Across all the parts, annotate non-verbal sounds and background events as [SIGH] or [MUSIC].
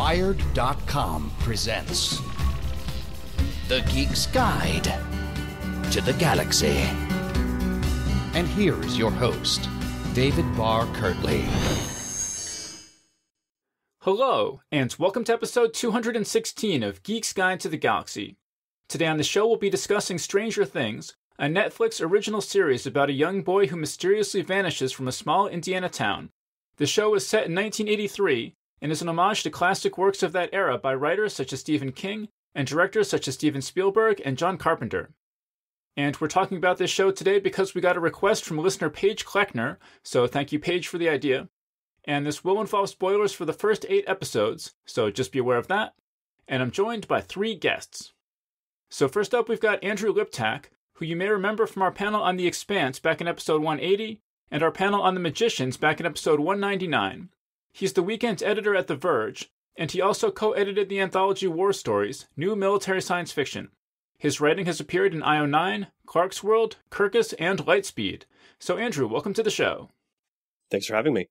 Wired.com presents The Geek's Guide to the Galaxy. And here is your host, David Barr Kirtley. Hello, and welcome to episode 216 of Geek's Guide to the Galaxy. Today on the show, we'll be discussing Stranger Things, a Netflix original series about a young boy who mysteriously vanishes from a small Indiana town. The show is set in 1983 and is an homage to classic works of that era by writers such as Stephen King and directors such as Steven Spielberg and John Carpenter. And we're talking about this show today because we got a request from listener Paige Kleckner, so thank you, Paige, for the idea. And this will involve spoilers for the first eight episodes, so just be aware of that. And I'm joined by three guests. So, first up, we've got Andrew Liptak, who you may remember from our panel on The Expanse back in episode 180, and our panel on The Magicians back in episode 199. He's the weekend editor at The Verge, and he also co edited the anthology War Stories, New Military Science Fiction. His writing has appeared in IO9, Clarkesworld, Kirkus, and Lightspeed. So, Andrew, welcome to the show. Thanks for having me.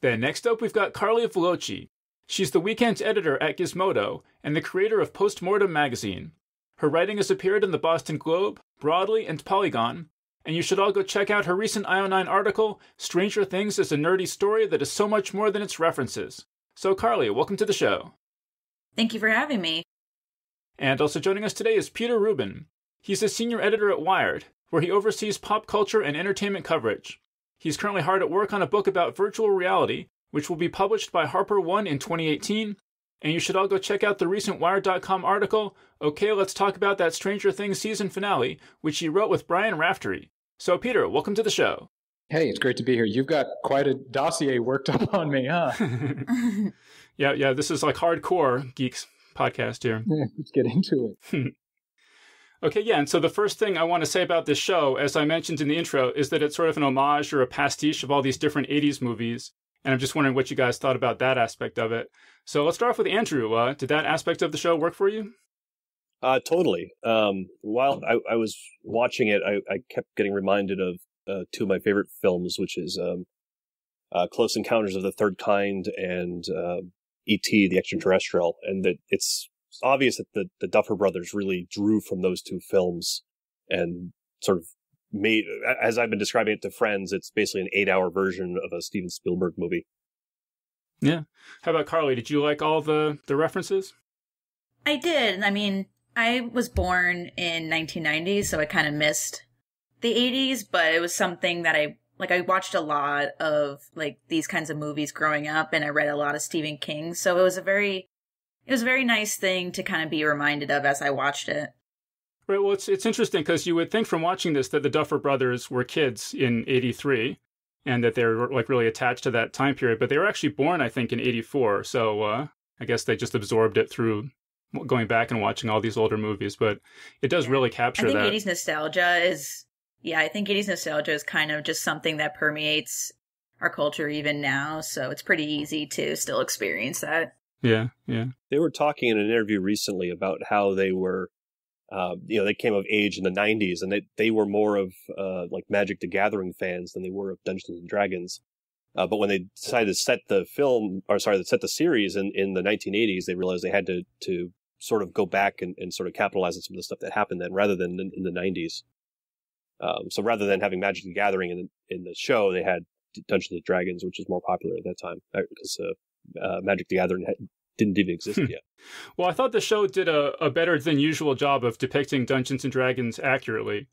Then, next up, we've got Carli Velocci. She's the weekend editor at Gizmodo and the creator of Postmortem magazine. Her writing has appeared in the Boston Globe, Broadly, and Polygon, and you should all go check out her recent IO9 article, Stranger Things is a Nerdy Story That is So Much More Than Its References. So, Carli, welcome to the show. Thank you for having me. And also joining us today is Peter Rubin. He's a senior editor at Wired, where he oversees pop culture and entertainment coverage. He's currently hard at work on a book about virtual reality, which will be published by Harper One in 2018. And you should all go check out the recent Wired.com article, Okay, Let's Talk About That Stranger Things season finale, which he wrote with Brian Raftery. So, Peter, welcome to the show. Hey, it's great to be here. You've got quite a dossier worked up on me, huh? [LAUGHS] yeah, yeah, this is like hardcore geeks podcast here. Yeah, let's get into it. [LAUGHS] okay, yeah, and so the first thing I want to say about this show, as I mentioned in the intro, is that it's sort of an homage or a pastiche of all these different 80s movies. And I'm just wondering what you guys thought about that aspect of it. So let's start off with Andrew. Uh, did that aspect of the show work for you? Uh, totally. Um, while I, I, was watching it, I, I, kept getting reminded of uh, two of my favorite films, which is um, uh, Close Encounters of the Third Kind and uh, E.T. the Extraterrestrial, and that it's obvious that the, the Duffer Brothers really drew from those two films and sort of made, as I've been describing it to friends, it's basically an eight-hour version of a Steven Spielberg movie. Yeah. How about Carli? Did you like all the the references? I did. I mean, I was born in 1990, so I kind of missed the 80s, but it was something that I like I watched a lot of like these kinds of movies growing up and I read a lot of Stephen King, so it was a very it was a very nice thing to kind of be reminded of as I watched it. Right. Well, it's it's interesting because you would think from watching this that the Duffer Brothers were kids in '83, and that they were like really attached to that time period. But they were actually born, I think, in '84. So uh, I guess they just absorbed it through going back and watching all these older movies. But it does yeah. really capture I think that. '80s nostalgia is yeah. I think '80s nostalgia is kind of just something that permeates our culture even now. So it's pretty easy to still experience that. Yeah, yeah. They were talking in an interview recently about how they were uh, you know, they came of age in the 90s and they, they were more of uh, like Magic the Gathering fans than they were of Dungeons and Dragons. Uh, but when they decided to set the film, or sorry, to set the series in, in the 1980s, they realized they had to, to sort of go back and, and sort of capitalize on some of the stuff that happened then rather than in, in the 90s. Um, so rather than having Magic the Gathering in, in the show, they had Dungeons and Dragons, which was more popular at that time because uh, uh, Magic the Gathering had, didn't even exist Hmm. yet. [LAUGHS] Well, I thought the show did a, a better than usual job of depicting Dungeons and Dragons accurately.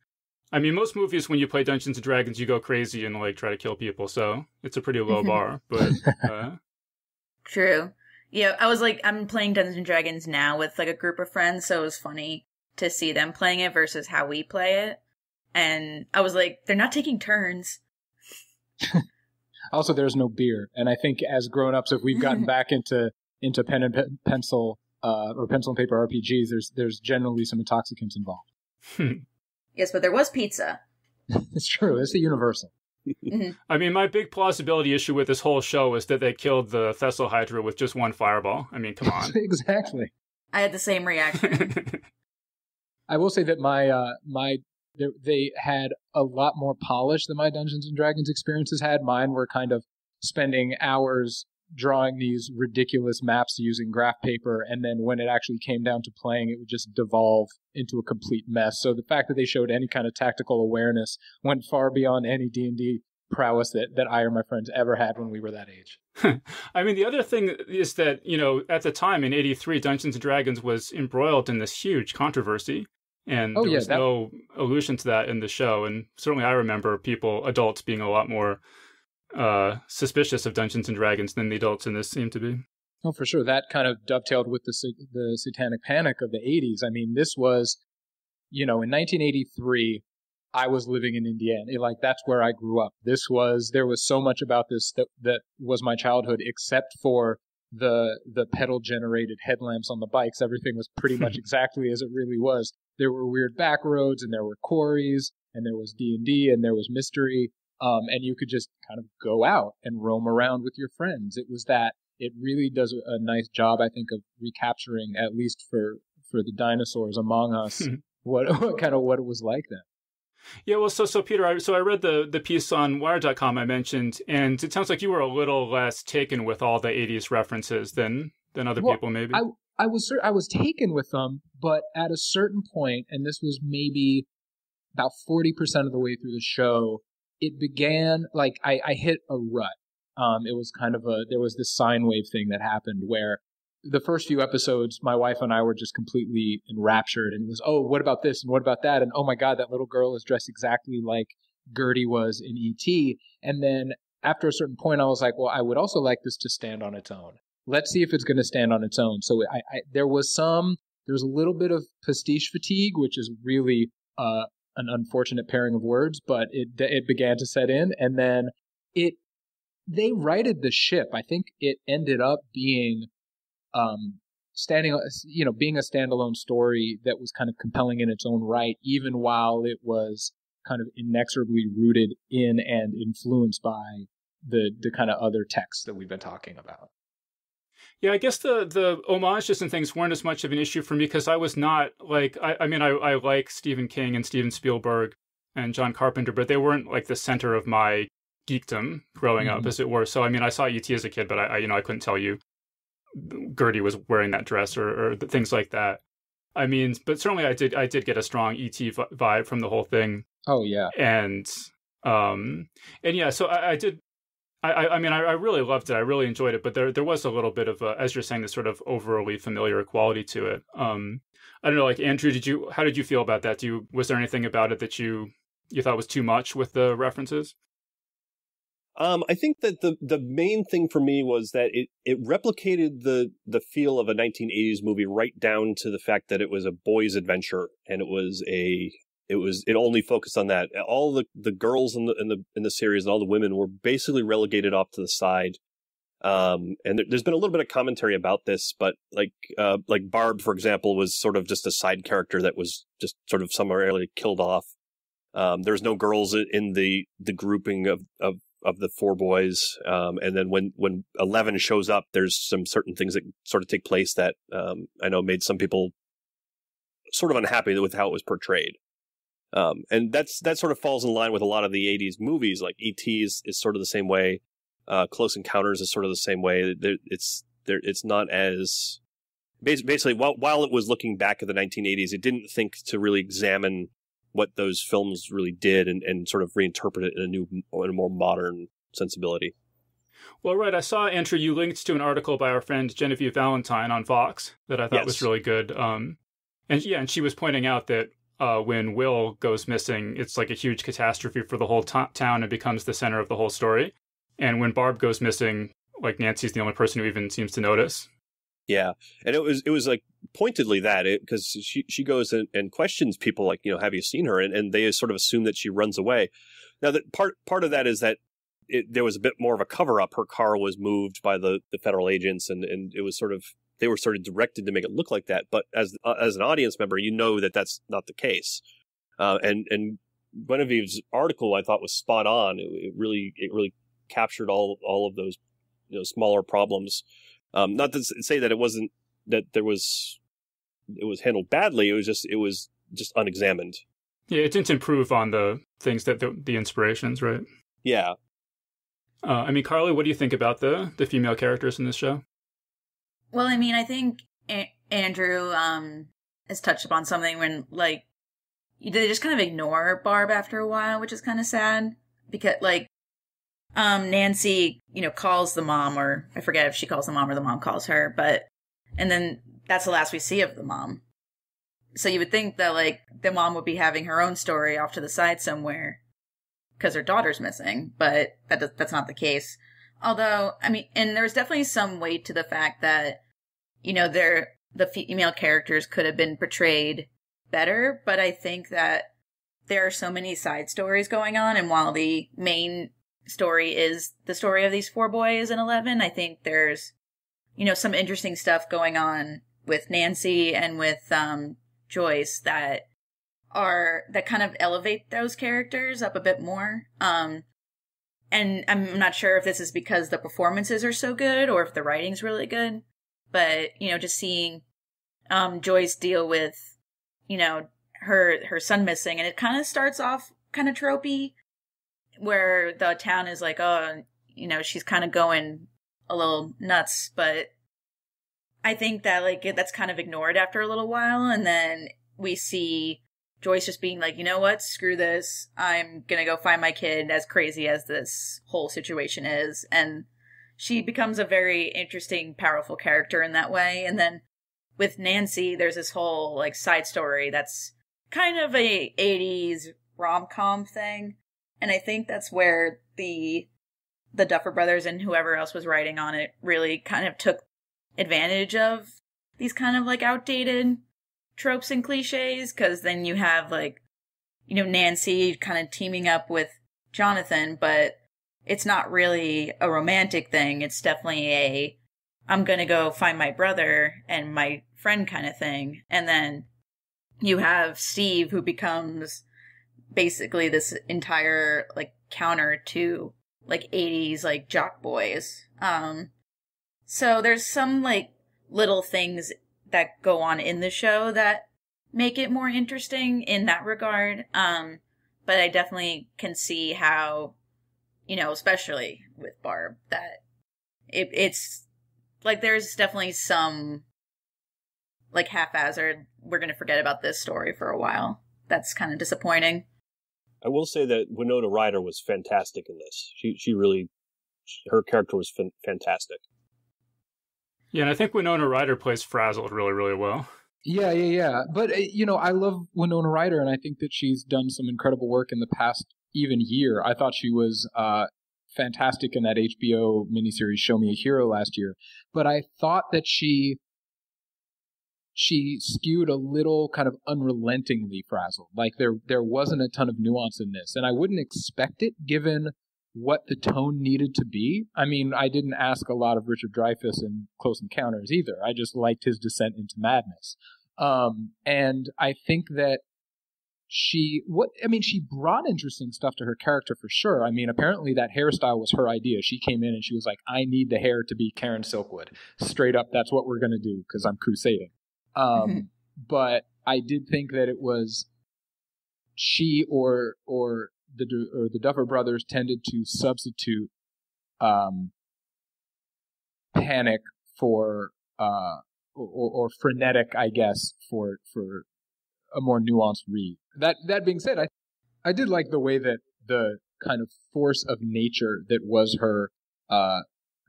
I mean, most movies when you play Dungeons and Dragons, you go crazy and like try to kill people, so it's a pretty low bar. But uh, [LAUGHS] True. Yeah, I was like, I'm playing Dungeons and Dragons now with like a group of friends, so it was funny to see them playing it versus how we play it. And I was like, they're not taking turns. [LAUGHS] Also, there's no beer, and I think as grown-ups, if we've gotten [LAUGHS] back into into pen and pe- pencil uh, or pencil and paper RPGs, there's there's generally some intoxicants involved. Yes, but there was pizza. [LAUGHS] it's true. It's the universal. [LAUGHS] I mean, my big plausibility issue with this whole show is that they killed the Thessalhydra with just one fireball. I mean, come on. [LAUGHS] exactly. I had the same reaction. [LAUGHS] I will say that my uh, my they, they had a lot more polish than my Dungeons and Dragons experiences had. Mine were kind of spending hours drawing these ridiculous maps using graph paper, and then when it actually came down to playing, it would just devolve into a complete mess. So the fact that they showed any kind of tactical awareness went far beyond any D and D prowess that, that I or my friends ever had when we were that age. I mean, the other thing is that, you know, at the time in 83, Dungeons and Dragons was embroiled in this huge controversy. And oh, there yeah, was that... no allusion to that in the show. And certainly I remember people, adults, being a lot more uh, suspicious of Dungeons and Dragons than the adults in this seem to be. Oh, for sure. That kind of dovetailed with the the Satanic Panic of the 80s. I mean, this was, you know, in 1983, I was living in Indiana. Like that's where I grew up. This was there was so much about this that that was my childhood, except for the the pedal generated headlamps on the bikes. Everything was pretty much [LAUGHS] exactly as it really was. There were weird back roads, and there were quarries, and there was D and D, and there was mystery. Um, and you could just kind of go out and roam around with your friends. It was that. It really does a, nice job, I think, of recapturing, at least for for the dinosaurs among us, [LAUGHS] what, what kind of what it was like then. Yeah, well, so so Peter, I, so I read the the piece on Wired.com I mentioned, and it sounds like you were a little less taken with all the '80s references than than other well, people, maybe. I I was I was taken with them, but at a certain point, and this was maybe about forty percent of the way through the show, it began like I, I hit a rut. Um, it was kind of a there was this sine wave thing that happened where the first few episodes, my wife and I were just completely enraptured, and it was, oh, what about this and what about that, and oh my god, that little girl is dressed exactly like Gertie was in ET. And then after a certain point, I was like, well, I would also like this to stand on its own. Let's see if it's going to stand on its own. So I, I, there was some, there was a little bit of pastiche fatigue, which is really uh, an unfortunate pairing of words, but it it began to set in, and then it they righted the ship. I think it ended up being um, standing, you know, being a standalone story that was kind of compelling in its own right, even while it was kind of inexorably rooted in and influenced by the the kind of other texts that we've been talking about. Yeah, I guess the the homages and things weren't as much of an issue for me because I was not like I, I mean I, I like Stephen King and Steven Spielberg and John Carpenter, but they weren't like the center of my geekdom growing mm-hmm. up, as it were. So I mean, I saw ET as a kid, but I, I you know I couldn't tell you Gertie was wearing that dress or, or things like that. I mean, but certainly I did I did get a strong ET vibe from the whole thing. Oh yeah, and um and yeah, so I, I did. I, I mean, I, I really loved it. I really enjoyed it, but there there was a little bit of, a, as you're saying, this sort of overly familiar quality to it. Um, I don't know, like Andrew, did you? How did you feel about that? Do you was there anything about it that you you thought was too much with the references? Um, I think that the the main thing for me was that it it replicated the the feel of a 1980s movie right down to the fact that it was a boy's adventure and it was a it was it only focused on that. All the the girls in the in the in the series and all the women were basically relegated off to the side. Um, and there, has been a little bit of commentary about this, but like uh, like Barb, for example, was sort of just a side character that was just sort of summarily killed off. Um, there's no girls in the the grouping of of of the four boys. Um, and then when, when Eleven shows up, there's some certain things that sort of take place that, um, I know made some people sort of unhappy with how it was portrayed. Um, and that's, that sort of falls in line with a lot of the 80s movies, like E.T. is, is sort of the same way. Uh, Close Encounters is sort of the same way. It's, there, it's not as, basically, while, while it was looking back at the 1980s, it didn't think to really examine what those films really did and, and sort of reinterpret it in a new, in a more modern sensibility. Well, right. I saw, Andrew, you linked to an article by our friend Genevieve Valentine on Vox that I thought yes. was really good. Um, and yeah, and she was pointing out that uh, when Will goes missing, it's like a huge catastrophe for the whole town and becomes the center of the whole story. And when Barb goes missing, like Nancy's the only person who even seems to notice. Yeah, and it was it was like pointedly that because she she goes and, and, questions people like you know have you seen her and, and they sort of assume that she runs away. Now that part part of that is that it, there was a bit more of a cover up. Her car was moved by the, the federal agents and and it was sort of they were sort of directed to make it look like that. But as uh, as an audience member, you know that that's not the case. Uh, and and Genevieve's article I thought was spot on. It, it really it really captured all all of those you know smaller problems um, not to say that it wasn't that there was it was handled badly. It was just it was just unexamined. Yeah, it didn't improve on the things that the, the inspirations, right? Yeah. Uh, I mean, Carli, what do you think about the the female characters in this show? Well, I mean, I think a- Andrew um, has touched upon something when like they just kind of ignore Barb after a while, which is kind of sad because like um Nancy, you know, calls the mom or I forget if she calls the mom or the mom calls her, but and then that's the last we see of the mom. So you would think that like the mom would be having her own story off to the side somewhere because her daughter's missing, but that that's not the case. Although, I mean, and there's definitely some weight to the fact that you know, they're the female characters could have been portrayed better, but I think that there are so many side stories going on, and while the main story is the story of these four boys in Eleven, I think there's, you know, some interesting stuff going on with Nancy and with um, Joyce that are that kind of elevate those characters up a bit more. Um, and I'm not sure if this is because the performances are so good or if the writing's really good, but you know, just seeing um, Joyce deal with, you know, her her son missing, and it kind of starts off kind of tropey, where the town is like, oh, you know, she's kind of going a little nuts, but I think that like that's kind of ignored after a little while, and then we see Joyce just being like, you know what, screw this, I'm gonna go find my kid. As crazy as this whole situation is, and she becomes a very interesting, powerful character in that way. And then with Nancy, there's this whole like side story that's kind of a 80s rom-com thing. And I think that's where the the Duffer brothers and whoever else was writing on it really kind of took advantage of these kind of like outdated tropes and cliches because then you have like you know Nancy kind of teaming up with Jonathan but it's not really a romantic thing. It's definitely a I'm going to go find my brother and my friend kind of thing. And then you have Steve who becomes basically this entire like counter to like 80s like jock boys. Um so there's some like little things that go on in the show that make it more interesting in that regard. Um but I definitely can see how you know, especially with Barb, that it, it's like there's definitely some like haphazard. We're gonna forget about this story for a while. That's kind of disappointing. I will say that Winona Ryder was fantastic in this. She she really her character was fin- fantastic. Yeah, and I think Winona Ryder plays Frazzled really really well. Yeah, yeah, yeah. But uh, you know, I love Winona Ryder, and I think that she's done some incredible work in the past even year. I thought she was uh, fantastic in that HBO miniseries Show Me a Hero last year, but I thought that she she skewed a little kind of unrelentingly frazzled. Like there there wasn't a ton of nuance in this, and I wouldn't expect it given what the tone needed to be. I mean, I didn't ask a lot of Richard Dreyfuss in Close Encounters either. I just liked his descent into madness. Um, and I think that she what I mean she brought interesting stuff to her character for sure. I mean apparently that hairstyle was her idea. She came in and she was like I need the hair to be Karen Silkwood. Straight up that's what we're going to do cuz I'm crusading. Um [LAUGHS] but I did think that it was she or or the or the Duffer brothers tended to substitute um panic for uh or, or frenetic, I guess, for for a more nuanced read. That that being said, I I did like the way that the kind of force of nature that was her uh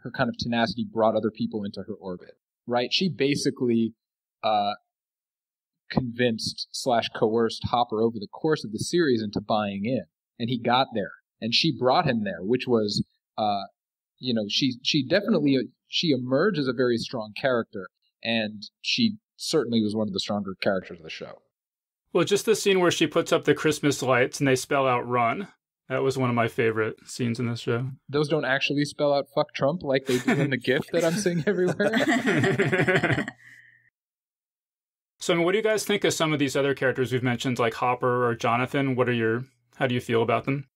her kind of tenacity brought other people into her orbit. Right? She basically uh convinced slash coerced Hopper over the course of the series into buying in, and he got there, and she brought him there, which was uh you know she she definitely she emerged as a very strong character, and she certainly was one of the stronger characters of the show. Well, just the scene where she puts up the Christmas lights and they spell out run. That was one of my favorite scenes in this show. Those don't actually spell out fuck Trump like they do in the GIF that I'm seeing everywhere. [LAUGHS] [LAUGHS] so, I mean, what do you guys think of some of these other characters we've mentioned, like Hopper or Jonathan? What are your, how do you feel about them?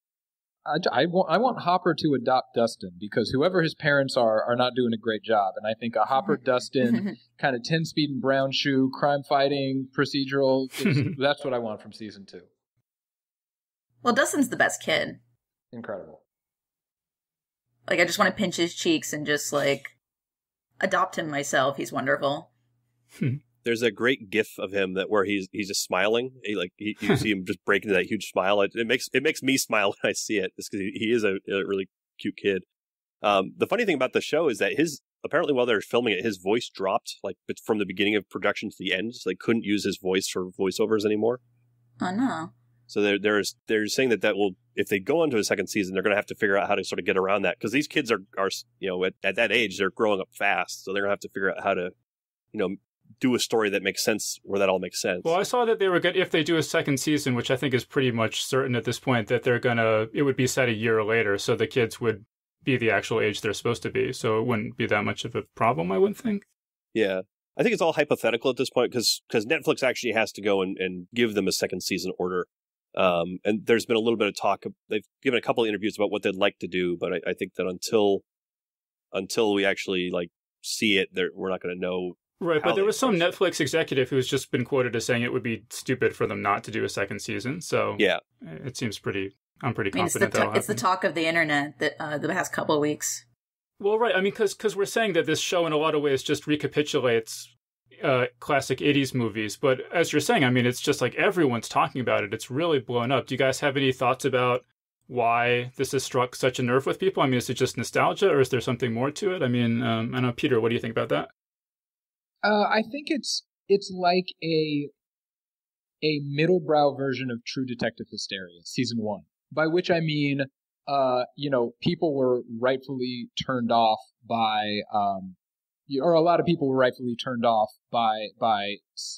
I, I, want, I want Hopper to adopt Dustin because whoever his parents are are not doing a great job, and I think a Hopper [LAUGHS] Dustin [LAUGHS] kind of ten speed and brown shoe crime fighting procedural [LAUGHS] is, that's what I want from season two. Well, Dustin's the best kid. Incredible. Like I just want to pinch his cheeks and just like adopt him myself. He's wonderful. Hmm. There's a great GIF of him that where he's he's just smiling. He like he, you [LAUGHS] see him just break into that huge smile. It, it makes it makes me smile [LAUGHS] when I see it, just because he, he is a, a really cute kid. Um, the funny thing about the show is that his apparently while they were filming it, his voice dropped like from the beginning of production to the end. So they couldn't use his voice for voiceovers anymore. Oh no. So they're they're they're saying that that will if they go into a second season, they're going to have to figure out how to sort of get around that because these kids are are you know at, at that age they're growing up fast, so they're going to have to figure out how to you know do a story that makes sense where that all makes sense. Well, I saw that they were good if they do a second season, which I think is pretty much certain at this point that they're gonna it would be set a year later, so the kids would be the actual age they're supposed to be, so it wouldn't be that much of a problem, I wouldn't think. Yeah. I think it's all hypothetical at this point because because Netflix actually has to go and, and give them a second season order. Um, and there's been a little bit of talk. They've given a couple of interviews about what they'd like to do, but I, I think that until until we actually like see it, we're not going to know. Right, but there was some Netflix executive who's just been quoted as saying it would be stupid for them not to do a second season. So yeah, it seems pretty. I'm pretty I mean, confident it's the, t- it's the talk of the internet that uh, the past couple of weeks. Well, right. I mean, because because we're saying that this show in a lot of ways just recapitulates uh, classic 80s movies. But as you're saying, I mean, it's just like everyone's talking about it. It's really blown up. Do you guys have any thoughts about why this has struck such a nerve with people? I mean, is it just nostalgia or is there something more to it? I mean, um, I know, Peter, what do you think about that? Uh, I think it's it's like a a middlebrow version of True Detective Hysteria, season one. By which I mean, uh, you know, people were rightfully turned off by um, or a lot of people were rightfully turned off by by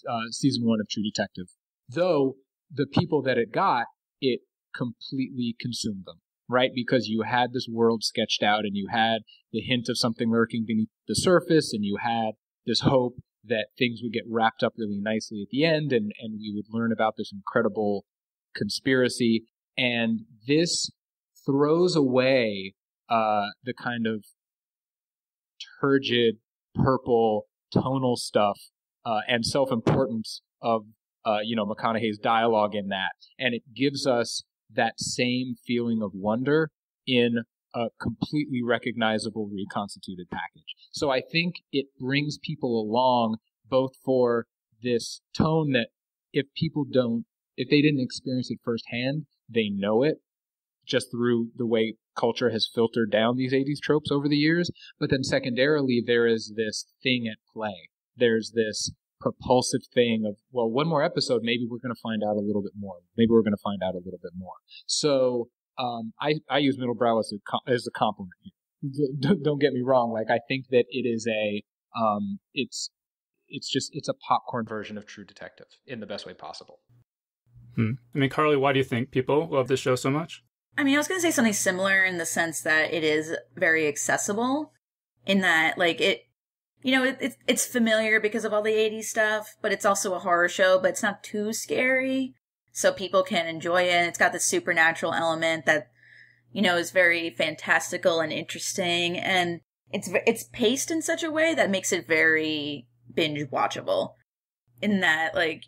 uh, season one of True Detective. Though the people that it got, it completely consumed them, right? Because you had this world sketched out, and you had the hint of something lurking beneath the surface, and you had this hope that things would get wrapped up really nicely at the end, and and we would learn about this incredible conspiracy. And this throws away uh, the kind of turgid purple tonal stuff uh, and self-importance of uh, you know McConaughey's dialogue in that, and it gives us that same feeling of wonder in a completely recognizable reconstituted package. So I think it brings people along both for this tone that if people don't, if they didn't experience it firsthand, they know it just through the way culture has filtered down these 80s tropes over the years. But then secondarily, there is this thing at play. There's this propulsive thing of, well, one more episode, maybe we're going to find out a little bit more. Maybe we're going to find out a little bit more. So, um, I, I use middlebrow as a, as a compliment. Don't get me wrong. Like, I think that it is a, um, it's, it's just, it's a popcorn version of True Detective in the best way possible. Hmm. I mean, Carli, why do you think people love this show so much? I mean, I was going to say something similar in the sense that it is very accessible in that, like, it, you know, it, it, it's familiar because of all the 80s stuff, but it's also a horror show, but it's not too scary. So people can enjoy it. It's got the supernatural element that, you know, is very fantastical and interesting. And it's, it's paced in such a way that makes it very binge watchable in that, like,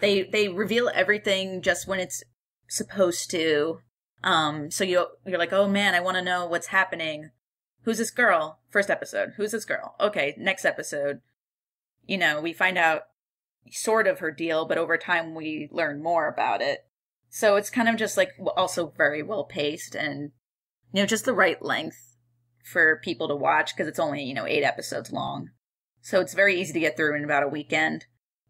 they, they reveal everything just when it's supposed to um, so you you're like, oh man, I want to know what's happening. Who's this girl? First episode. Who's this girl? Okay, next episode. You know, we find out sort of her deal, but over time we learn more about it. So it's kind of just like also very well paced and you know just the right length for people to watch because it's only you know eight episodes long. So it's very easy to get through in about a weekend.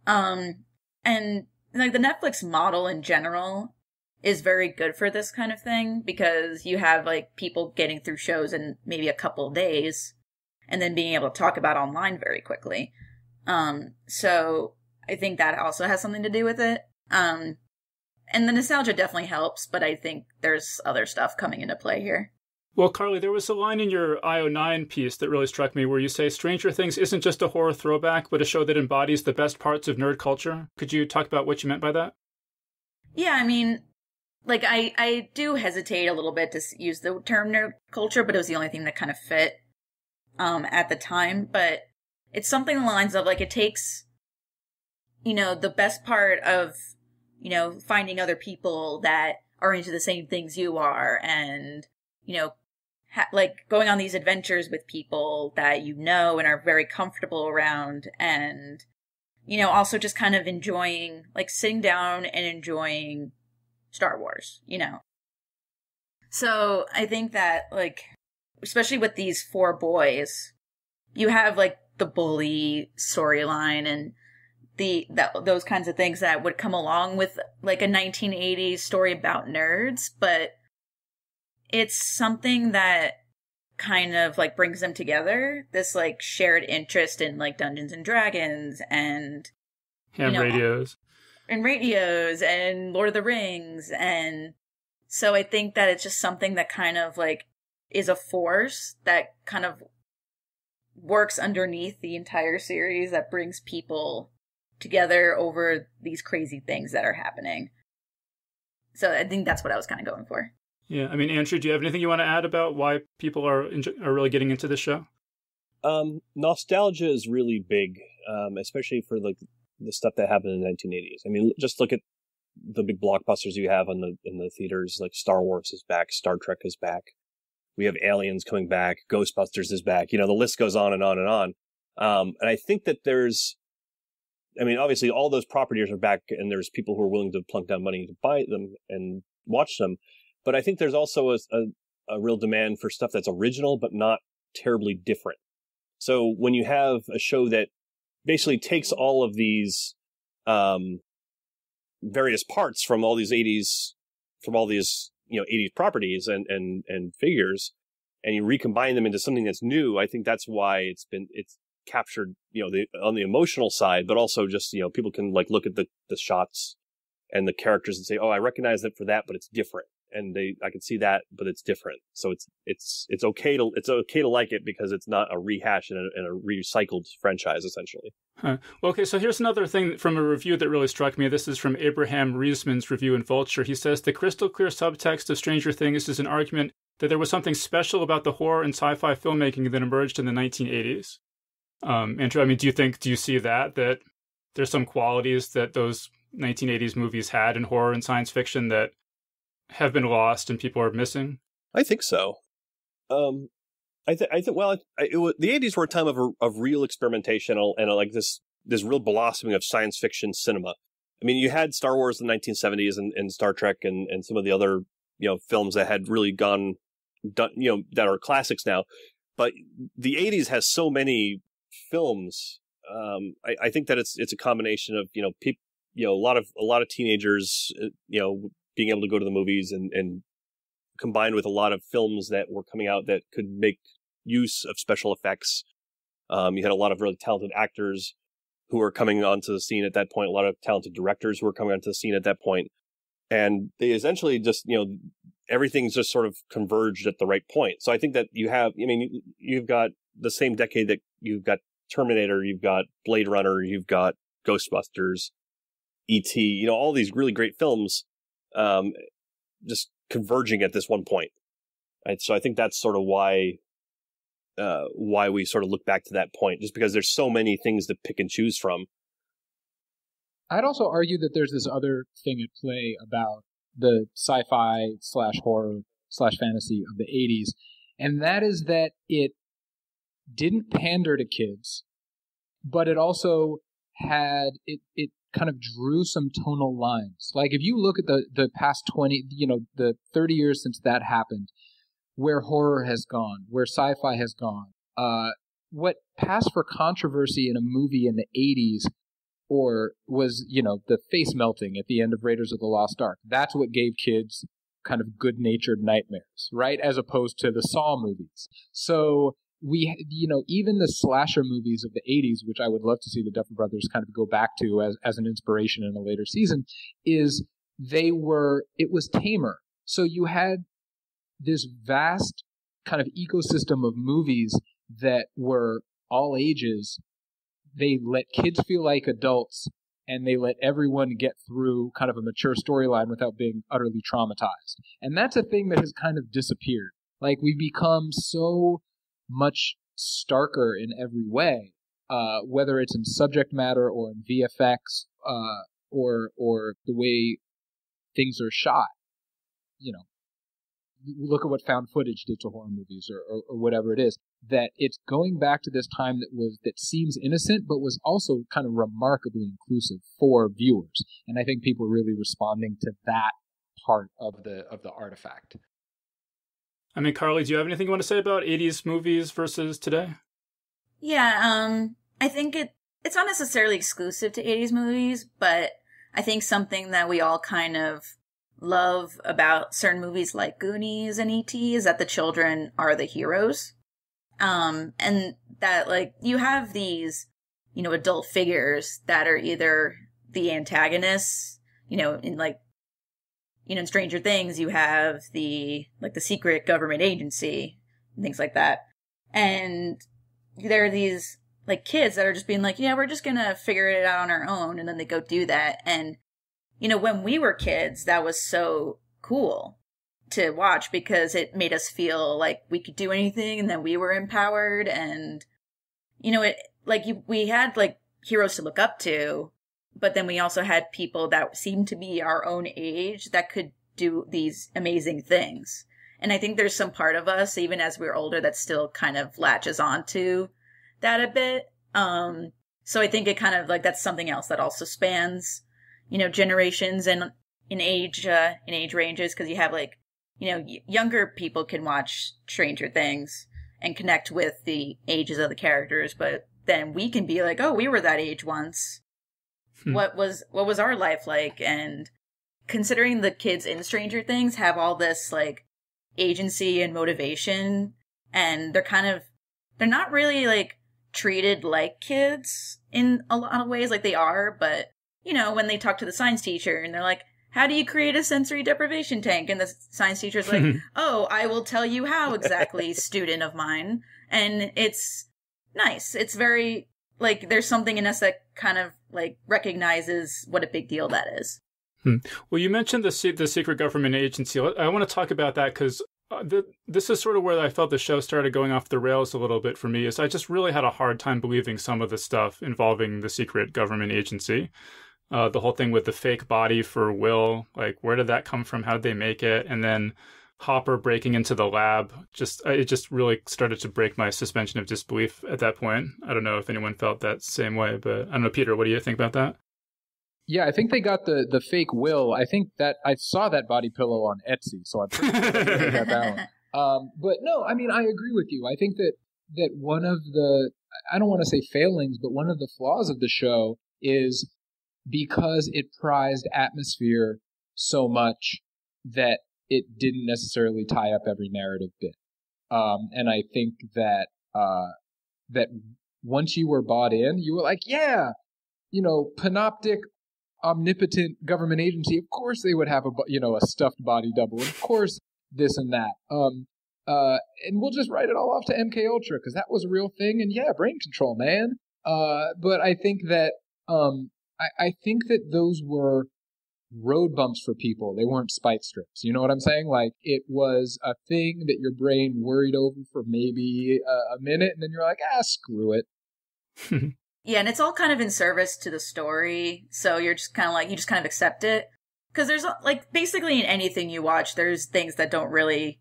Um, and like the Netflix model in general is very good for this kind of thing because you have like people getting through shows in maybe a couple days and then being able to talk about online very quickly. Um, so I think that also has something to do with it. Um, and the nostalgia definitely helps, but I think there's other stuff coming into play here. Well, Carli, there was a line in your IO9 piece that really struck me where you say Stranger Things isn't just a horror throwback, but a show that embodies the best parts of nerd culture. Could you talk about what you meant by that? Yeah, I mean, like I I do hesitate a little bit to use the term nerd culture, but it was the only thing that kind of fit um at the time. But it's something the lines of like it takes, you know, the best part of you know finding other people that are into the same things you are, and you know ha- like going on these adventures with people that you know and are very comfortable around and you know also just kind of enjoying like sitting down and enjoying Star Wars, you know. So, I think that like especially with these four boys, you have like the bully storyline and the that those kinds of things that would come along with like a 1980s story about nerds, but it's something that kind of like brings them together. This like shared interest in like Dungeons and Dragons and know, radios and radios and Lord of the Rings and so I think that it's just something that kind of like is a force that kind of works underneath the entire series that brings people together over these crazy things that are happening. So I think that's what I was kind of going for. Yeah, I mean, Andrew, do you have anything you want to add about why people are are really getting into the show? Um, nostalgia is really big, um, especially for like the stuff that happened in the 1980s. I mean, just look at the big blockbusters you have in the in the theaters. Like Star Wars is back, Star Trek is back. We have Aliens coming back, Ghostbusters is back. You know, the list goes on and on and on. Um, and I think that there's I mean, obviously, all those properties are back, and there's people who are willing to plunk down money to buy them and watch them. But I think there's also a, a, a real demand for stuff that's original but not terribly different. So when you have a show that basically takes all of these um, various parts from all these 80s, from all these you know 80s properties and and and figures, and you recombine them into something that's new, I think that's why it's been it's captured, you know, the on the emotional side, but also just you know people can like look at the the shots and the characters and say, oh, I recognize it for that, but it's different, and they I can see that, but it's different. So it's it's it's okay to it's okay to like it because it's not a rehash and a, and a recycled franchise essentially. Huh. Well, okay, so here's another thing from a review that really struck me. This is from Abraham Riesman's review in Vulture. He says the crystal clear subtext of Stranger Things is an argument that there was something special about the horror and sci-fi filmmaking that emerged in the 1980s. Um, Andrew, I mean, do you think, do you see that, that there's some qualities that those 1980s movies had in horror and science fiction that have been lost and people are missing? I think so. Um, I think, I think, well, it, was, the 80s were a time of, of real experimentation and like this, this real blossoming of science fiction cinema. I mean, you had Star Wars in the 1970s and, and Star Trek and, and some of the other, you know, films that had really gone, done, you know, that are classics now. But the 80s has so many films, um, I, I, think that it's it's a combination of you know people, you know, a lot of a lot of teenagers, uh, you know, being able to go to the movies and and combined with a lot of films that were coming out that could make use of special effects. Um, you had a lot of really talented actors who were coming onto the scene at that point. A lot of talented directors who were coming onto the scene at that point, and they essentially just you know everything's just sort of converged at the right point. So I think that you have, I mean, you've got the same decade that you've got Terminator, you've got Blade Runner, you've got Ghostbusters, E.T., you know, all these really great films, um, just converging at this one point. Right? So I think that's sort of why, uh, why we sort of look back to that point, just because there's so many things to pick and choose from. I'd also argue that there's this other thing at play about the sci-fi slash horror slash fantasy of the 80s, and that is that it didn't pander to kids, but it also had it it kind of drew some tonal lines. Like if you look at the the past 20, you know, the 30 years since that happened, where horror has gone, where sci-fi has gone, uh what passed for controversy in a movie in the 80s or was, you know, the face melting at the end of Raiders of the Lost Ark. That's what gave kids kind of good-natured nightmares, right? As opposed to the Saw movies. So we, you know, even the slasher movies of the 80s, which I would love to see the Duffer Brothers kind of go back to as, as an inspiration in a later season, is they were, it was tamer. So you had this vast kind of ecosystem of movies that were all ages. They let kids feel like adults and they let everyone get through kind of a mature storyline without being utterly traumatized. And that's a thing that has kind of disappeared. Like we've become so much starker in every way, uh, whether it's in subject matter or in VFX, uh, or or the way things are shot. You know, look at what found footage did to horror movies or, or, or, whatever it is that it's going back to this time that was that seems innocent but was also kind of remarkably inclusive for viewers and i think people are really responding to that part of the of the artifact i mean carli do you have anything you want to say about 80s movies versus today yeah um i think it it's not necessarily exclusive to 80s movies but i think something that we all kind of love about certain movies like Goonies and E.T. is that the children are the heroes. Um, and that like you have these, you know, adult figures that are either the antagonists, you know, in like, you know, in Stranger Things, you have the, like the secret government agency and things like that. And there are these like kids that are just being like, yeah, we're just gonna figure it out on our own. And then they go do that. And you know, when we were kids, that was so cool to watch because it made us feel like we could do anything and then we were empowered and you know it like we had like heroes to look up to but then we also had people that seemed to be our own age that could do these amazing things and i think there's some part of us even as we're older that still kind of latches onto that a bit um so i think it kind of like that's something else that also spans you know generations and in age uh, in age ranges because you have like you know younger people can watch Stranger Things and connect with the ages of the characters, but then we can be like, oh, we were that age once. Hmm. What was what was our life like? And considering the kids in Stranger Things have all this like agency and motivation, and they're kind of they're not really like treated like kids in a lot of ways, like they are, but you know, when they talk to the science teacher and they're like, how do you create a sensory deprivation tank? And the science teacher's like, [LAUGHS] oh, I will tell you how exactly, student of mine. And it's nice. It's very, like, there's something in us that kind of, like, recognizes what a big deal that is. Hmm. Well, you mentioned the, the secret government agency. I want to talk about that because uh, this is sort of where I felt the show started going off the rails a little bit for me. Is I just really had a hard time believing some of the stuff involving the secret government agency. Uh, the whole thing with the fake body for Will, like where did that come from? How did they make it? And then Hopper breaking into the lab, just it just really started to break my suspension of disbelief at that point. I don't know if anyone felt that same way, but I don't know, Peter. What do you think about that? Yeah, I think they got the the fake Will. I think that I saw that body pillow on Etsy, so I'm pretty sure they got that one. [LAUGHS] Um, but no, I mean I agree with you. I think that that one of the I don't want to say failings, but one of the flaws of the show is because it prized atmosphere so much that it didn't necessarily tie up every narrative bit. Um, and I think that uh, that once you were bought in, you were like, yeah, you know, panoptic, omnipotent government agency. Of course, they would have a you know a stuffed body double. Of course, this and that. Um, uh, and we'll just write it all off to MK Ultra because that was a real thing. And yeah, brain control, man. Uh, but I think that um, I, I think that those were road bumps for people. They weren't spite strips. You know what I'm saying? Like it was a thing that your brain worried over for maybe a, a minute, and then you're like, ah, screw it. [LAUGHS] yeah, and it's all kind of in service to the story, so you're just kind of like you just kind of accept it because there's like basically in anything you watch, there's things that don't really.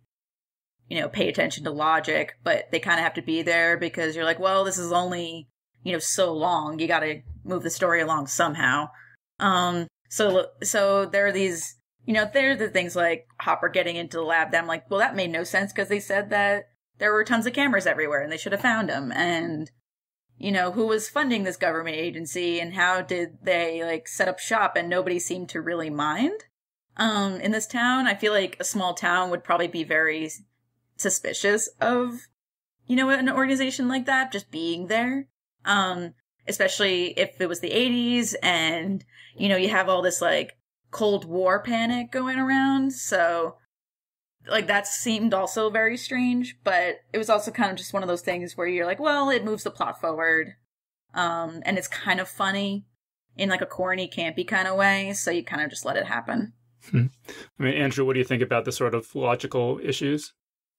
You know, pay attention to logic, but they kind of have to be there because you're like, well, this is only you know so long you got to move the story along somehow um so so there are these you know there are the things like hopper getting into the lab that i'm like well that made no sense because they said that there were tons of cameras everywhere and they should have found him and you know who was funding this government agency and how did they like set up shop and nobody seemed to really mind? Um in this town i feel like a small town would probably be very suspicious of you know an organization like that just being there. Um, especially if it was the 80s and, you know, you have all this like Cold War panic going around. So, like, that seemed also very strange, but it was also kind of just one of those things where you're like, well, it moves the plot forward. Um, and it's kind of funny in like a corny, campy kind of way. So you kind of just let it happen. Hmm. I mean, Andrew, what do you think about the sort of logical issues?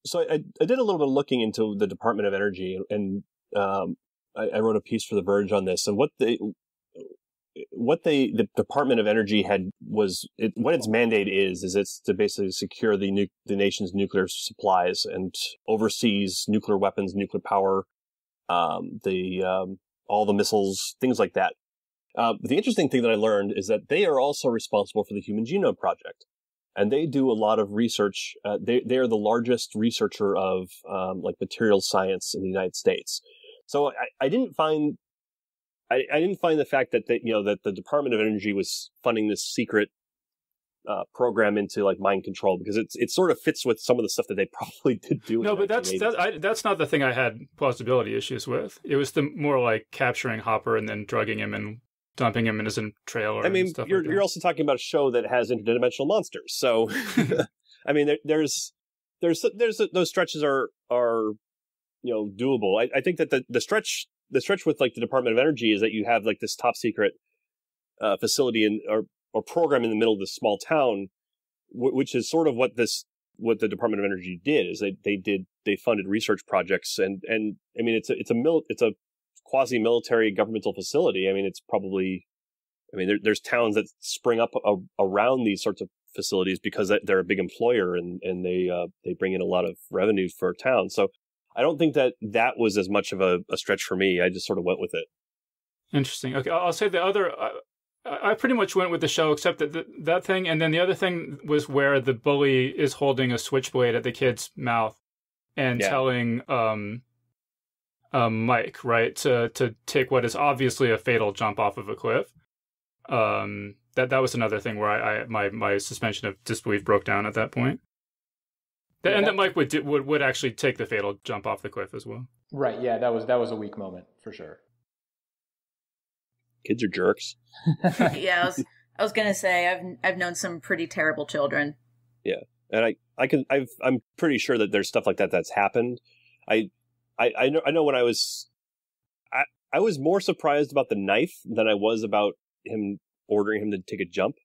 So I, I did a little bit of looking into the Department of Energy, and um, I, I, wrote a piece for The Verge on this, and what they what they the Department of Energy had was it, what its mandate is is it's to basically secure the nu- the nation's nuclear supplies and oversees nuclear weapons, nuclear power, um, the um, all the missiles, things like that. Uh, the interesting thing that I learned is that they are also responsible for the Human Genome Project, and they do a lot of research. Uh, they they are the largest researcher of um, like material science in the United States. So I, I didn't find I, I didn't find the fact that they, you know that the Department of Energy was funding this secret uh, program into like mind control because it's it sort of fits with some of the stuff that they [LAUGHS] probably did do. No, but that's that, I, that's not the thing I had plausibility issues with. It was the more like capturing Hopper and then drugging him and dumping him in his trailer. I mean, you're like you're also talking about a show that has interdimensional monsters, so [LAUGHS] [LAUGHS] I mean, there, there's there's there's those stretches are are you know doable. I, I think that the the stretch the stretch with like the Department of Energy is that you have like this top secret uh, facility in or or program in the middle of this small town, w- which is sort of what this what the Department of Energy did is they they did they funded research projects and and I mean it's a it's a mil it's a quasi military governmental facility. I mean it's probably I mean there, there's towns that spring up a, around these sorts of facilities because they're a big employer and and they uh, they bring in a lot of revenue for a town. So I don't think that that was as much of a, a stretch for me. I just sort of went with it. Interesting. Okay, I'll say the other. Uh, I pretty much went with the show, except that the, that thing, and then the other thing was where the bully is holding a switchblade at the kid's mouth and yeah. telling um, um, Mike, right, to to take what is obviously a fatal jump off of a cliff. Um, that that was another thing where I, I my my suspension of disbelief broke down at that point. Yeah, and that Mike would would would actually take the fatal jump off the cliff as well. Right. Yeah, that was that was a weak moment for sure. Kids are jerks. [LAUGHS] yeah, I was [LAUGHS] I was gonna say I've I've known some pretty terrible children. Yeah, and I I can I've I'm pretty sure that there's stuff like that that's happened. I I I know I know when I was I I was more surprised about the knife than I was about him ordering him to take a jump.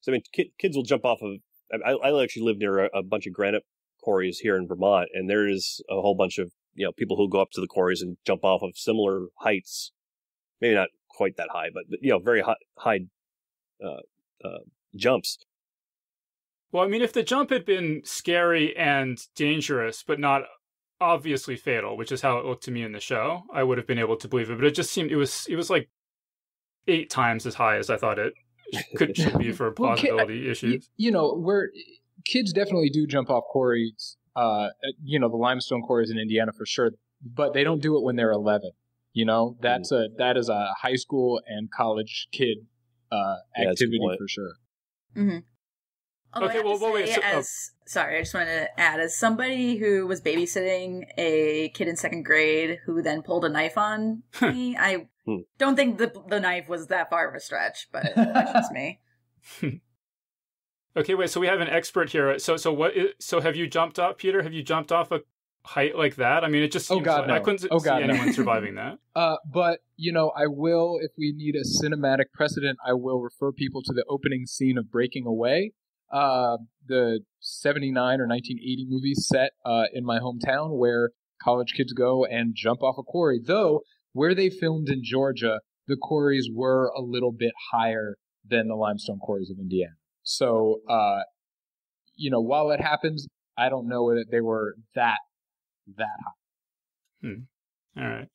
So I mean, kid, kids will jump off of. I, I actually live near a, a bunch of granite quarries here in Vermont, and there is a whole bunch of you know people who go up to the quarries and jump off of similar heights, maybe not quite that high, but you know very high, high uh, uh, jumps. Well, I mean, if the jump had been scary and dangerous, but not obviously fatal, which is how it looked to me in the show, I would have been able to believe it. But it just seemed it was it was like eight times as high as I thought it [LAUGHS] could should be for plausibility well, issues. You know, we're kids definitely do jump off quarries. Uh, you know, the limestone quarries in Indiana for sure, but they don't do it when they're 11. You know, that's mm. a that is a high school and college kid uh, activity yeah, for sure. Mm-hmm. okay, well, well, wait. So, oh. as, oh. Sorry, I just wanted to add, as somebody who was babysitting a kid in second grade who then pulled a knife on [LAUGHS] me, I hmm. don't think the the knife was that far of a stretch, but that's just me. [LAUGHS] Okay, wait. So we have an expert here. So, so what? Is, so have you jumped off, Peter? Have you jumped off a height like that? I mean, it just oh, seems God, like, no. I couldn't oh, God, see no. anyone surviving [LAUGHS] that. Uh, but you know, I will. If we need a cinematic precedent, I will refer people to the opening scene of Breaking Away, uh, the '79 or 1980 movie set uh, in my hometown, where college kids go and jump off a quarry. Though where they filmed in Georgia, the quarries were a little bit higher than the limestone quarries of Indiana. So, uh, you know, while it happens, I don't know that they were that that high. Hmm. All right.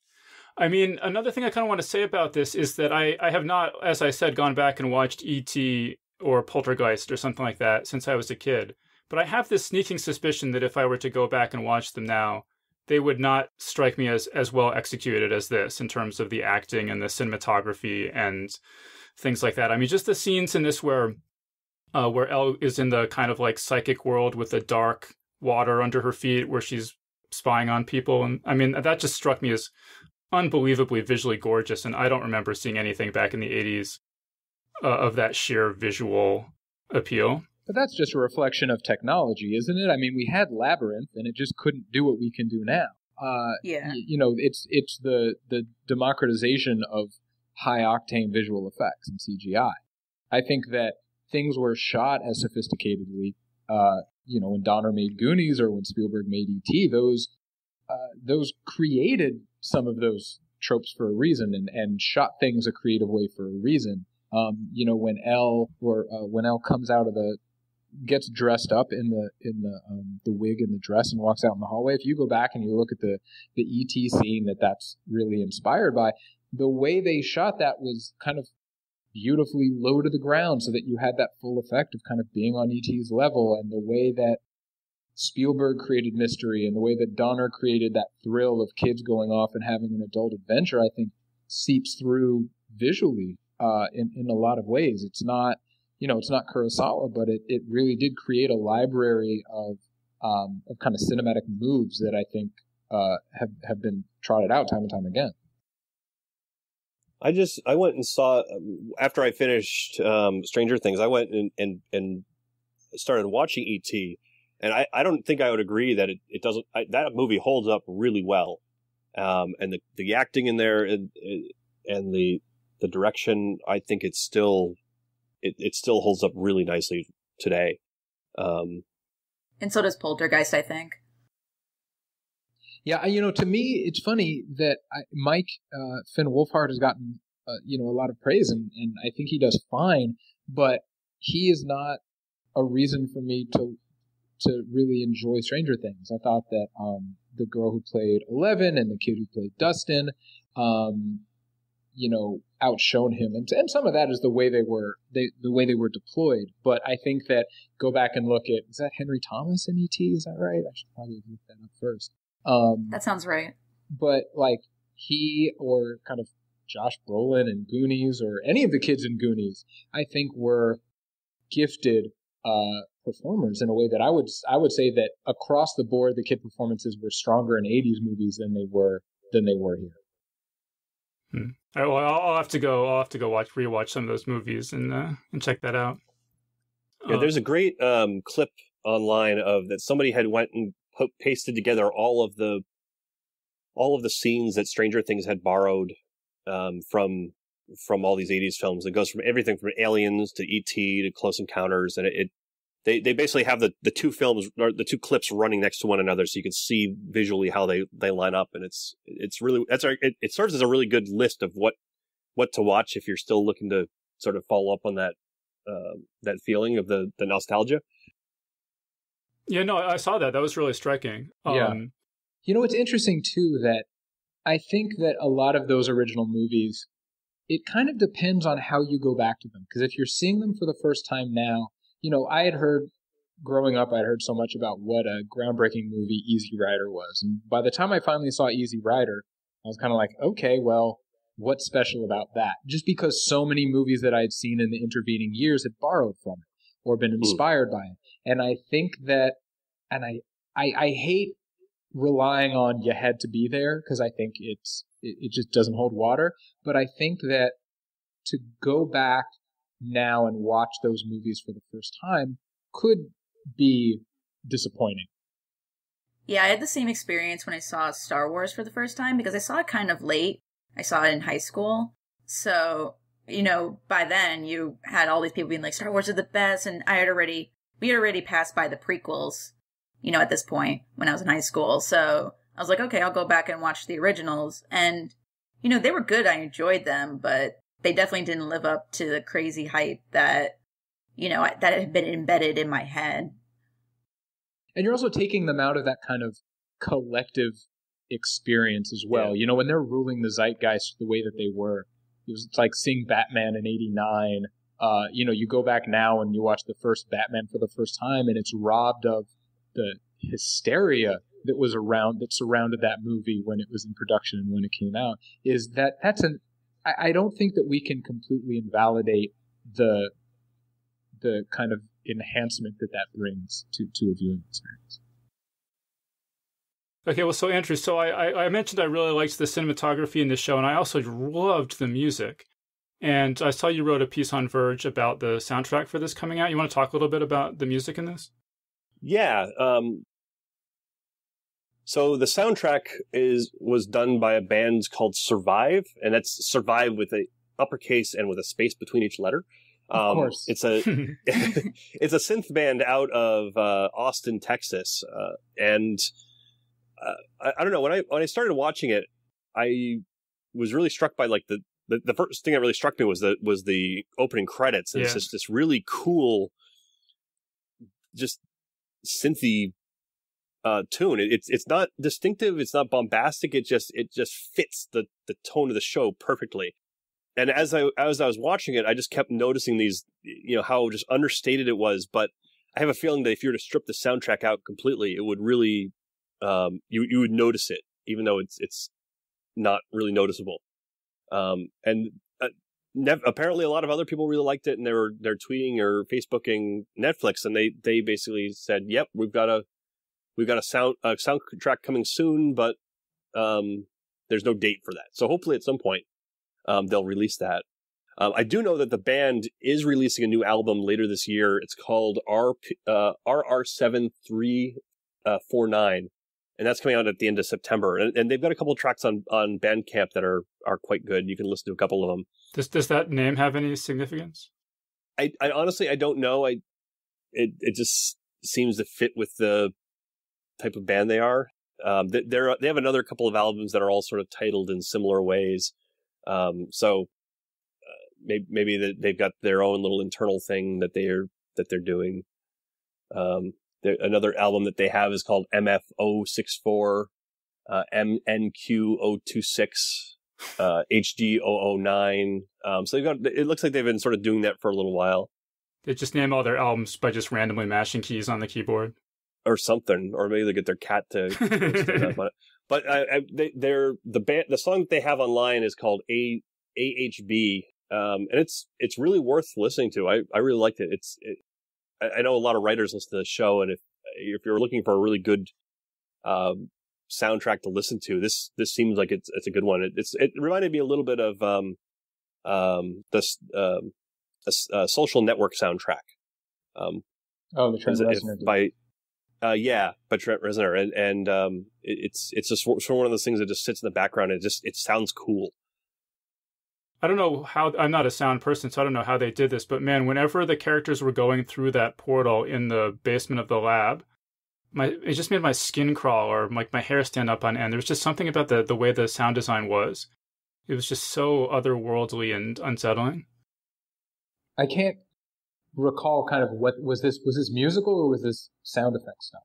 I mean, another thing I kind of want to say about this is that I, I have not, as I said, gone back and watched E.T. or Poltergeist or something like that since I was a kid. But I have this sneaking suspicion that if I were to go back and watch them now, they would not strike me as, as well executed as this in terms of the acting and the cinematography and things like that. I mean, just the scenes in this where uh, where El is in the kind of like psychic world with the dark water under her feet, where she's spying on people. And I mean, that just struck me as unbelievably visually gorgeous. And I don't remember seeing anything back in the 80s uh, of that sheer visual appeal. But that's just a reflection of technology, isn't it? I mean, we had Labyrinth, and it just couldn't do what we can do now. Uh, yeah. Y- you know, it's it's the the democratization of high octane visual effects and CGI. I think that things were shot as sophisticatedly. Uh, you know, when Donner made Goonies or when Spielberg made E.T., those uh, those created some of those tropes for a reason and, and shot things a creative way for a reason. Um, you know, when El or uh, when El comes out of the gets dressed up in the in the um, the wig and the dress and walks out in the hallway. If you go back and you look at the the ET scene that that's really inspired by, the way they shot that was kind of beautifully low to the ground so that you had that full effect of kind of being on ET's level and the way that Spielberg created mystery and the way that Donner created that thrill of kids going off and having an adult adventure, I think seeps through visually uh, in, in a lot of ways. It's not, you know, it's not Kurosawa, but it, it really did create a library of, um, of kind of cinematic moves that I think uh, have, have been trotted out time and time again. I just I went and saw after I finished um, Stranger Things. I went and and and started watching ET, and I, I don't think I would agree that it, it doesn't I, that movie holds up really well, um, and the the acting in there and and the the direction I think it's still it, it still holds up really nicely today. Um, and so does Poltergeist, I think. Yeah, you know, to me, it's funny that I, Mike uh, Finn Wolfhard has gotten, uh, you know, a lot of praise, and, and I think he does fine. But he is not a reason for me to to really enjoy Stranger Things. I thought that um, the girl who played Eleven and the kid who played Dustin, um, you know, outshone him, and, and some of that is the way they were they the way they were deployed. But I think that go back and look at is that Henry Thomas in ET? Is that right? I should probably look that up first. Um, that sounds right. But like he or kind of Josh Brolin and Goonies or any of the kids in Goonies, I think were gifted uh, performers in a way that I would I would say that across the board the kid performances were stronger in '80s movies than they were than they were here. Hmm. Right, well, I'll have to go. I'll have to go watch rewatch some of those movies and uh, and check that out. Yeah, uh, there's a great um, clip online of that somebody had went and pasted together all of the all of the scenes that Stranger Things had borrowed um, from from all these 80s films. It goes from everything from Aliens to ET to Close Encounters, and it, it they they basically have the the two films or the two clips running next to one another, so you can see visually how they they line up, and it's it's really that's it, it serves as a really good list of what what to watch if you're still looking to sort of follow up on that uh, that feeling of the the nostalgia. Yeah, no, I saw that. That was really striking. Yeah. Um, you know, it's interesting too that I think that a lot of those original movies, it kind of depends on how you go back to them. Because if you're seeing them for the first time now, you know, I had heard growing up, I'd heard so much about what a groundbreaking movie Easy Rider was. And by the time I finally saw Easy Rider, I was kind of like, okay, well, what's special about that? Just because so many movies that I had seen in the intervening years had borrowed from it or been hmm. inspired by it. And I think that, and I, I, I hate relying on you had to be there because I think it's, it, it just doesn't hold water. But I think that to go back now and watch those movies for the first time could be disappointing. Yeah, I had the same experience when I saw Star Wars for the first time because I saw it kind of late. I saw it in high school. So you know, by then you had all these people being like, Star Wars are the best. And I had already, we had already passed by the prequels, you know, at this point when I was in high school. So I was like, okay, I'll go back and watch the originals. And, you know, they were good. I enjoyed them, but they definitely didn't live up to the crazy hype that, you know, that had been embedded in my head. And you're also taking them out of that kind of collective experience as well. Yeah. You know, when they're ruling the zeitgeist the way that they were, it was like seeing Batman in '89. Uh, you know, you go back now and you watch the first Batman for the first time, and it's robbed of the hysteria that was around that surrounded that movie when it was in production and when it came out. Is that that's an I, I don't think that we can completely invalidate the the kind of enhancement that that brings to to a viewing experience. Okay, well, so Andrew, so I, I, mentioned I really liked the cinematography in the show, and I also loved the music. And I saw you wrote a piece on Verge about the soundtrack for this coming out. You want to talk a little bit about the music in this? Yeah. Um, so the soundtrack is was done by a band called Survive, and that's Survive with a uppercase and with a space between each letter. Um, of course, it's a [LAUGHS] [LAUGHS] it's a synth band out of uh, Austin, Texas, uh, and uh, I, I, don't know when I when I started watching it, I was really struck by like the the, the first thing that really struck me was the was the opening credits. And Yeah. It's just this really cool, just synthy uh, tune. It, it's it's not distinctive. It's not bombastic. It just it just fits the the tone of the show perfectly. And as I as I was watching it, I just kept noticing these, you know, how just understated it was. But I have a feeling that if you were to strip the soundtrack out completely, it would really, um, you you would notice it, even though it's it's not really noticeable. Um, and uh, apparently, a lot of other people really liked it, and they were they're tweeting or Facebooking Netflix, and they they basically said, "Yep, we've got a we've got a sound a soundtrack coming soon, but um, there's no date for that. So hopefully, at some point, um, they'll release that." Um, I do know that the band is releasing a new album later this year. It's called R uh, RR seven three uh, four nine, and that's coming out at the end of September. And, and they've got a couple of tracks on on Bandcamp that are are quite good. You can listen to a couple of them. Does does that name have any significance? I, I honestly I don't know. I it it just seems to fit with the type of band they are. Um, they, they're they have another couple of albums that are all sort of titled in similar ways. Um, so uh, maybe maybe they've got their own little internal thing that they're that they're doing. Um, another album that they have is called MF064, uh, MNQ026, uh, HD009. Um, so they've got, it looks like they've been sort of doing that for a little while They just name all their albums by just randomly mashing keys on the keyboard. or something, or maybe they get their cat to. to stand up on it. But I, I, they, they're the band. The song that they have online is called A AHB, um, and it's it's really worth listening to. I, I really liked it. It's it, I, know a lot of writers listen to the show, and if if you're looking for a really good um, soundtrack to listen to, this this seems like it's it's a good one. It, it's it reminded me a little bit of um um this um a, a social network soundtrack. Um, Oh, the Trent is it- if Reznor. by uh yeah by Trent Reznor and and um it, it's it's just sort of one of those things that just sits in the background and it just it sounds cool I don't know how I'm not a sound person, so I don't know how they did this, but man, whenever the characters were going through that portal in the basement of the lab, my it just made my skin crawl or like my hair stand up on end. There was just something about the the way the sound design was. It was just so otherworldly and unsettling. I can't recall kind of what was this was this musical or was this sound effect stuff?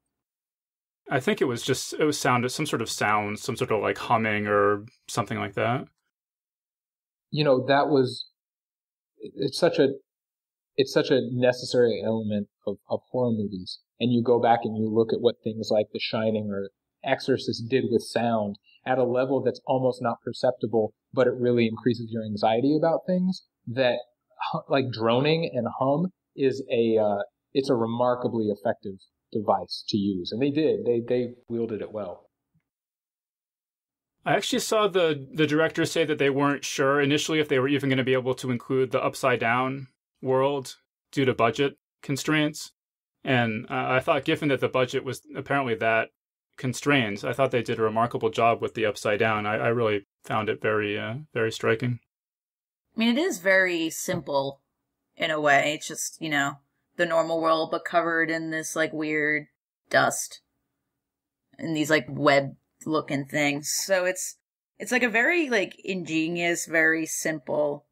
I think it was just it was sound some sort of sound, some sort of like humming or something like that. You know, that was it's such a it's such a necessary element of, of horror movies. And you go back and you look at what things like The Shining or Exorcist did with sound at a level that's almost not perceptible, but it really increases your anxiety about things. That like droning and hum is a uh, it's a remarkably effective device to use, and they did they they wielded it well. I actually saw the the director say that they weren't sure initially if they were even going to be able to include the upside down world due to budget constraints. And uh, I thought, given that the budget was apparently that constrained, I thought they did a remarkable job with the upside down. I, I really found it very uh, very striking. I mean, it is very simple in a way. It's just, you know, the normal world, but covered in this, like, weird dust and these, like, web looking things. So it's, it's like a very, like, ingenious, very simple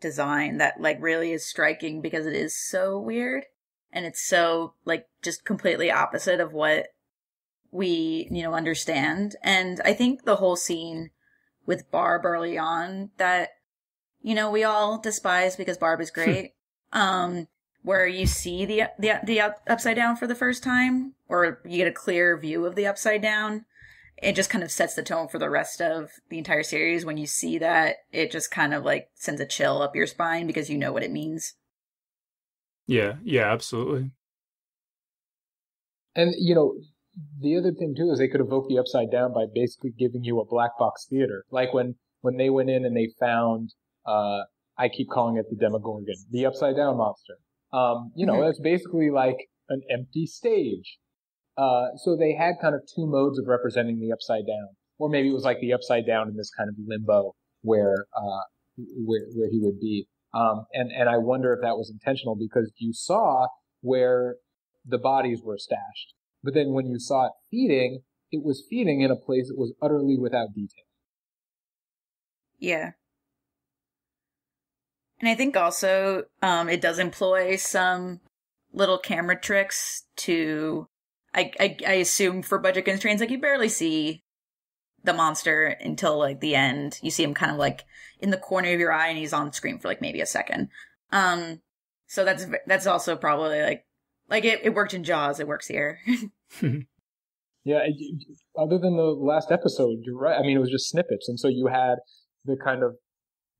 design that, like, really is striking because it is so weird and it's so, like, just completely opposite of what we, you know, understand. And I think the whole scene with Barb early on that you know we all despise because Barb is great. um, where you see the the the upside down for the first time, or you get a clear view of the upside down. It just kind of sets the tone for the rest of the entire series. When you see that, it just kind of like sends a chill up your spine because you know what it means. Yeah, yeah, absolutely. And you know, the other thing too is they could evoke the upside down by basically giving you a black box theater. Like when when they went in and they found uh I keep calling it the Demogorgon, the upside down monster. Um, you know, Mhm. that's basically like an empty stage. Uh so they had kind of two modes of representing the upside down. Or maybe it was like the upside down in this kind of limbo where uh where where he would be. Um and, and I wonder if that was intentional because you saw where the bodies were stashed. But then when you saw it feeding, it was feeding in a place that was utterly without detail. Yeah. And I think also um, it does employ some little camera tricks to, I, I, I assume for budget constraints, like you barely see the monster until like the end. You see him kind of like in the corner of your eye and he's on screen for like maybe a second. Um, so that's, that's also probably like, like it, it worked in Jaws, it works here. [LAUGHS] yeah. Other than the last episode, you're right. I mean, it was just snippets. And so you had the kind of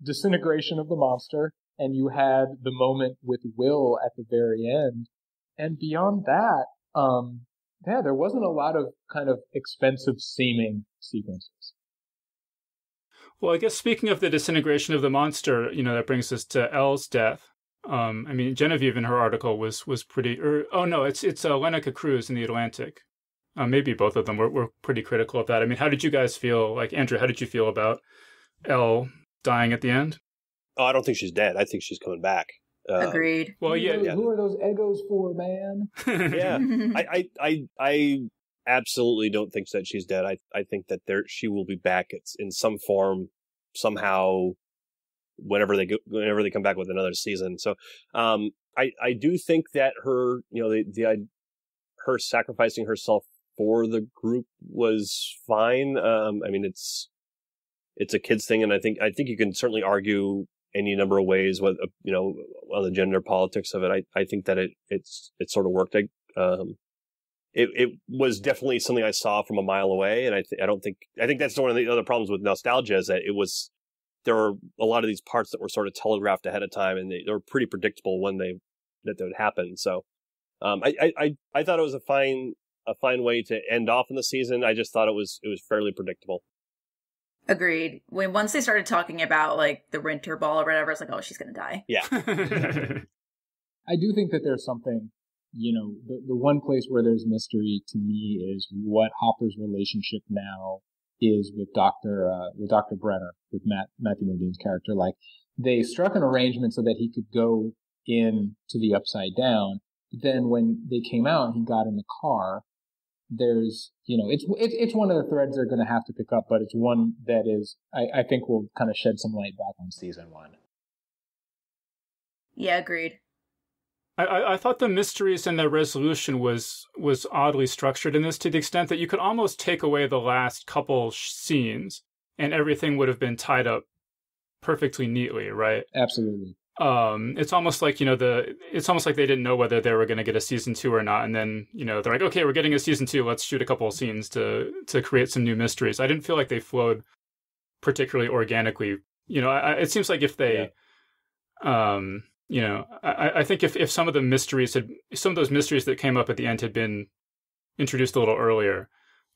disintegration of the monster, and you had the moment with Will at the very end. And beyond that, um, yeah, there wasn't a lot of kind of expensive seeming sequences. Well, I guess speaking of the disintegration of the monster, you know, that brings us to El's death. Um, I mean, Genevieve in her article was was pretty. Or, oh no, it's it's uh, Lenika Cruz in the Atlantic. Uh, maybe both of them were, were pretty critical of that. I mean, how did you guys feel? Like Andrew, how did you feel about El dying at the end? Oh, I don't think she's dead. I think she's coming back. Um, Agreed. Well, yeah, who, yeah. Who are those Eggos for, man? [LAUGHS] yeah, [LAUGHS] I, I, I, I absolutely don't think that she's dead. I, I think that there she will be back. It's in some form, somehow, whenever they go, whenever they come back with another season. So, um, I, I do think that her, you know, the, the, her sacrificing herself for the group was fine. Um, I mean, it's it's a kids thing, and I think I think you can certainly argue any number of ways with you know on the gender politics of it. I I think that it it's it sort of worked. I, um, it it was definitely something I saw from a mile away, and I th- I don't think I think that's one of the other problems with nostalgia is that it was there were a lot of these parts that were sort of telegraphed ahead of time, and they, they were pretty predictable when they that they would happen. So. Um, I, I, I thought it was a fine a fine way to end off in the season. I just thought it was it was fairly predictable. Agreed. When once they started talking about like the Winter Ball or whatever, it's like, oh, she's gonna die. Yeah. [LAUGHS] I do think that there's something, you know, the the one place where there's mystery to me is what Hopper's relationship now is with Doctor uh, with Doctor Brenner with Matt Matthew Modine's character. Like they struck an arrangement so that he could go in to the Upside Down. But then when they came out, he got in the car there's you know it's it's it's one of the threads they're going to have to pick up, but it's one that is I, I think will kind of shed some light back on season one. Yeah, agreed. I, I thought the mysteries and their resolution was was oddly structured in this to the extent that you could almost take away the last couple scenes and everything would have been tied up perfectly neatly, right? Absolutely um it's almost like you know the it's almost like they didn't know whether they were going to get a season two or not and then you know they're like okay we're getting a season two let's shoot a couple of scenes to to create some new mysteries. I didn't feel like they flowed particularly organically. You know I, it seems like if they yeah. um you know I, I think if if some of the mysteries had some of those mysteries that came up at the end had been introduced a little earlier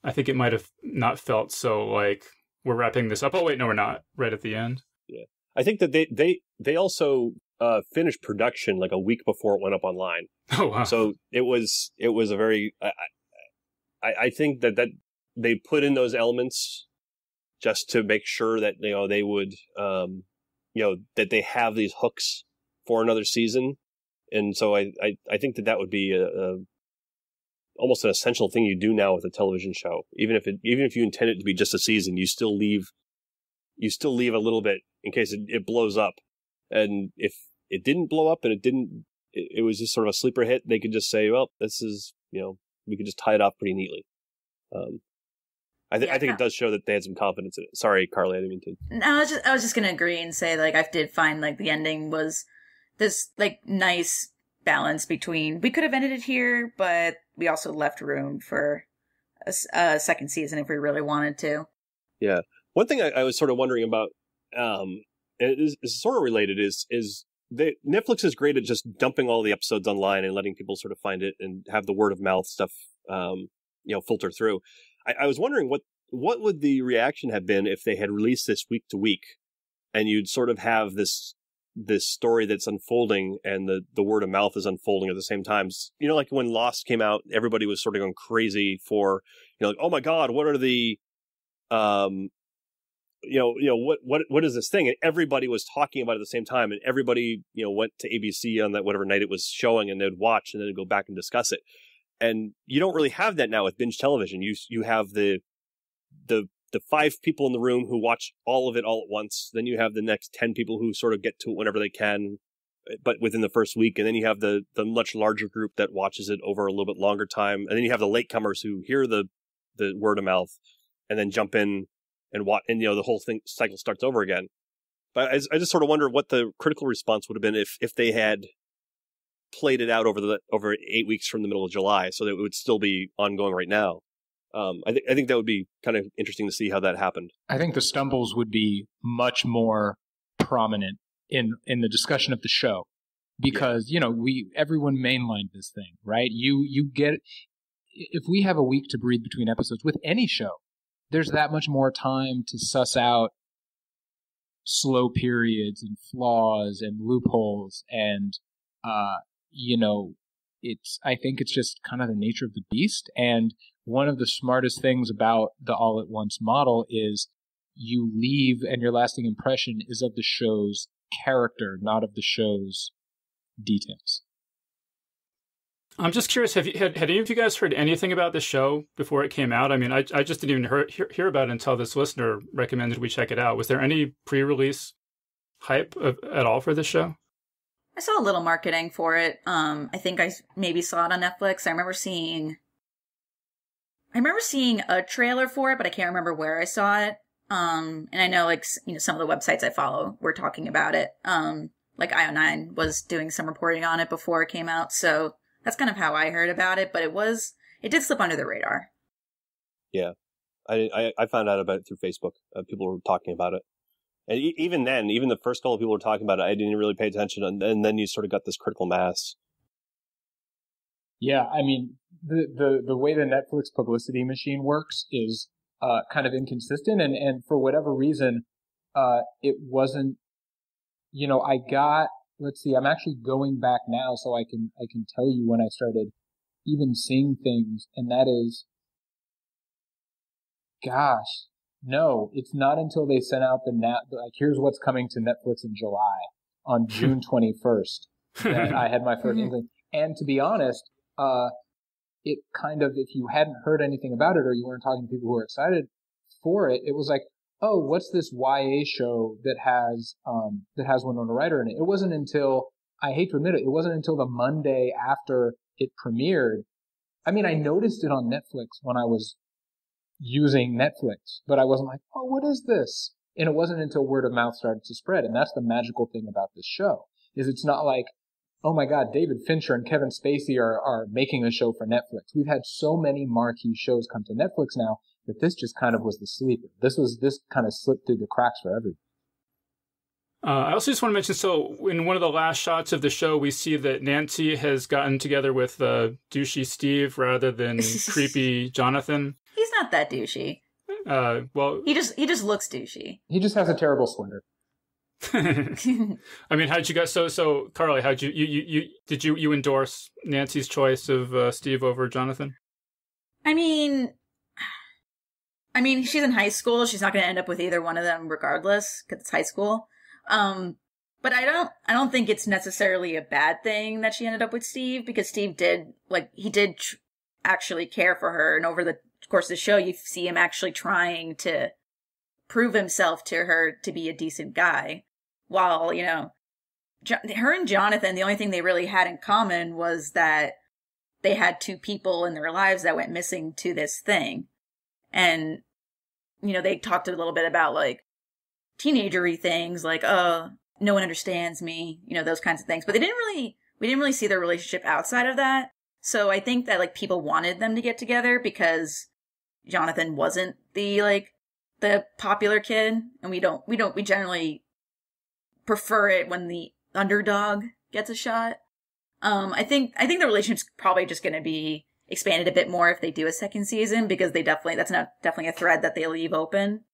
i think it might have not felt so like we're wrapping this up. Oh wait no we're not. Right at the end. Yeah I think that they they they also uh, finished production like a week before it went up online. [LAUGHS] Oh wow! So it was it was a very I I, I think that that they put in those elements just to make sure that you know they would um you know that they have these hooks for another season, and so I I, I think that that would be a, a almost an essential thing you do now with a television show. Even if it even if you intend it to be just a season, you still leave you still leave a little bit in case it, it blows up. And if it didn't blow up and it didn't, it, it, was just sort of a sleeper hit, they could just say, well, this is, you know, we could just tie it off pretty neatly. Um, I, th- yeah, I think it does show that they had some confidence in it. Sorry, Carli, I didn't mean to. No, I was just, I was just gonna agree and say like I did find like the ending was this like nice balance between we could have ended it here, but we also left room for a, a second season if we really wanted to. Yeah, one thing I, I was sort of wondering about, um, is, is sort of related, is is they, Netflix is great at just dumping all the episodes online and letting people sort of find it and have the word of mouth stuff, um, you know, filter through. I, I was wondering what what would the reaction have been if they had released this week to week, and you'd sort of have this this story that's unfolding and the, the word of mouth is unfolding at the same time. You know, like when Lost came out, everybody was sort of going crazy for, you know, like, oh my God, what are the, um, you know, you know what what what is this thing? And everybody was talking about it at the same time, and everybody you know went to ABC on that whatever night it was showing, and they'd watch and then go back and discuss it. And you don't really have that now with binge television. You you have the the the five people in the room who watch all of it all at once. Then you have the next 10 people who sort of get to it whenever they can, eh, but within the first week. And then you have the, the much larger group that watches it over a little bit longer time. And then you have the latecomers who hear the, the word of mouth and then jump in and watch, and you know, the whole thing cycle starts over again. But I, I just sort of wonder what the critical response would have been if, if they had played it out over the, over eight weeks from the middle of July so that it would still be ongoing right now. Um, I, th- I think that would be kind of interesting to see how that happened. I think the stumbles would be much more prominent in in the discussion of the show because yeah. you know we everyone mainlined this thing right you you get if we have a week to breathe between episodes with any show there's that much more time to suss out slow periods and flaws and loopholes and uh you know it's i think it's just kind of the nature of the beast and one of the smartest things about the all at once model is you leave and your lasting impression is of the show's character, not of the show's details. I'm just curious. Have you had, had any of you guys heard anything about the show before it came out? I mean, I I just didn't even hear, hear, hear about it until this listener recommended we check it out. Was there any pre-release hype of, at all for this show? I saw a little marketing for it. Um, I think I maybe saw it on Netflix. I remember seeing I remember seeing a trailer for it, but I can't remember where I saw it. Um, and I know like you know some of the websites I follow were talking about it. Um, like IO9 was doing some reporting on it before it came out, so that's kind of how I heard about it. But it was it did slip under the radar. Yeah, I I, I found out about it through Facebook. Uh, people were talking about it, and e- even then, even the first couple of people were talking about it, I didn't really pay attention, and, and then you sort of got this critical mass. Yeah, I mean, the, the, the way the Netflix publicity machine works is uh, kind of inconsistent. And, and for whatever reason, uh, it wasn't, you know, I got, let's see, I'm actually going back now so I can, I can tell you when I started even seeing things. And that is, gosh, no, it's not until they sent out the nat, like, here's what's coming to Netflix in July on [LAUGHS] June 21st that I had my first [LAUGHS] inkling. And to be honest, uh, it kind of, if you hadn't heard anything about it or you weren't talking to people who were excited for it, it was like, oh, what's this YA show that has, um, that has Winona Ryder in it? It wasn't until, I hate to admit it, it wasn't until the Monday after it premiered. I mean, I noticed it on Netflix when I was using Netflix, but I wasn't like, oh, what is this? And it wasn't until word of mouth started to spread. And that's the magical thing about this show is it's not like, oh my God, David Fincher and Kevin Spacey are, are making a show for Netflix. We've had so many marquee shows come to Netflix now that this just kind of was the sleeper. This was, this kind of slipped through the cracks for everyone. Uh, I also just want to mention so, in one of the last shots of the show, we see that Nancy has gotten together with uh, douchey Steve rather than [LAUGHS] creepy Jonathan. He's not that douchey. Uh, well, he just he just looks douchey. He just has a terrible splinter. [LAUGHS] [LAUGHS] I mean, how'd you guys? So, so Carli, how'd you, you, you, you did you, you endorse Nancy's choice of uh, Steve over Jonathan? I mean, I mean, she's in high school. She's not going to end up with either one of them, regardless, because it's high school. Um, but I don't, I don't think it's necessarily a bad thing that she ended up with Steve because Steve did, like, he did tr- actually care for her, and over the course of the show, you see him actually trying to prove himself to her to be a decent guy while, you know, jo- her and Jonathan, the only thing they really had in common was that they had two people in their lives that went missing to this thing. And, you know, they talked a little bit about like teenagery things, like, oh, no one understands me, you know, those kinds of things. But they didn't really, we didn't really see their relationship outside of that. So I think that like people wanted them to get together because Jonathan wasn't the like the popular kid and we don't we don't we generally prefer it when the underdog gets a shot. Um, I think I think the relationship's probably just going to be expanded a bit more if they do a second season because they definitely that's not definitely a thread that they leave open.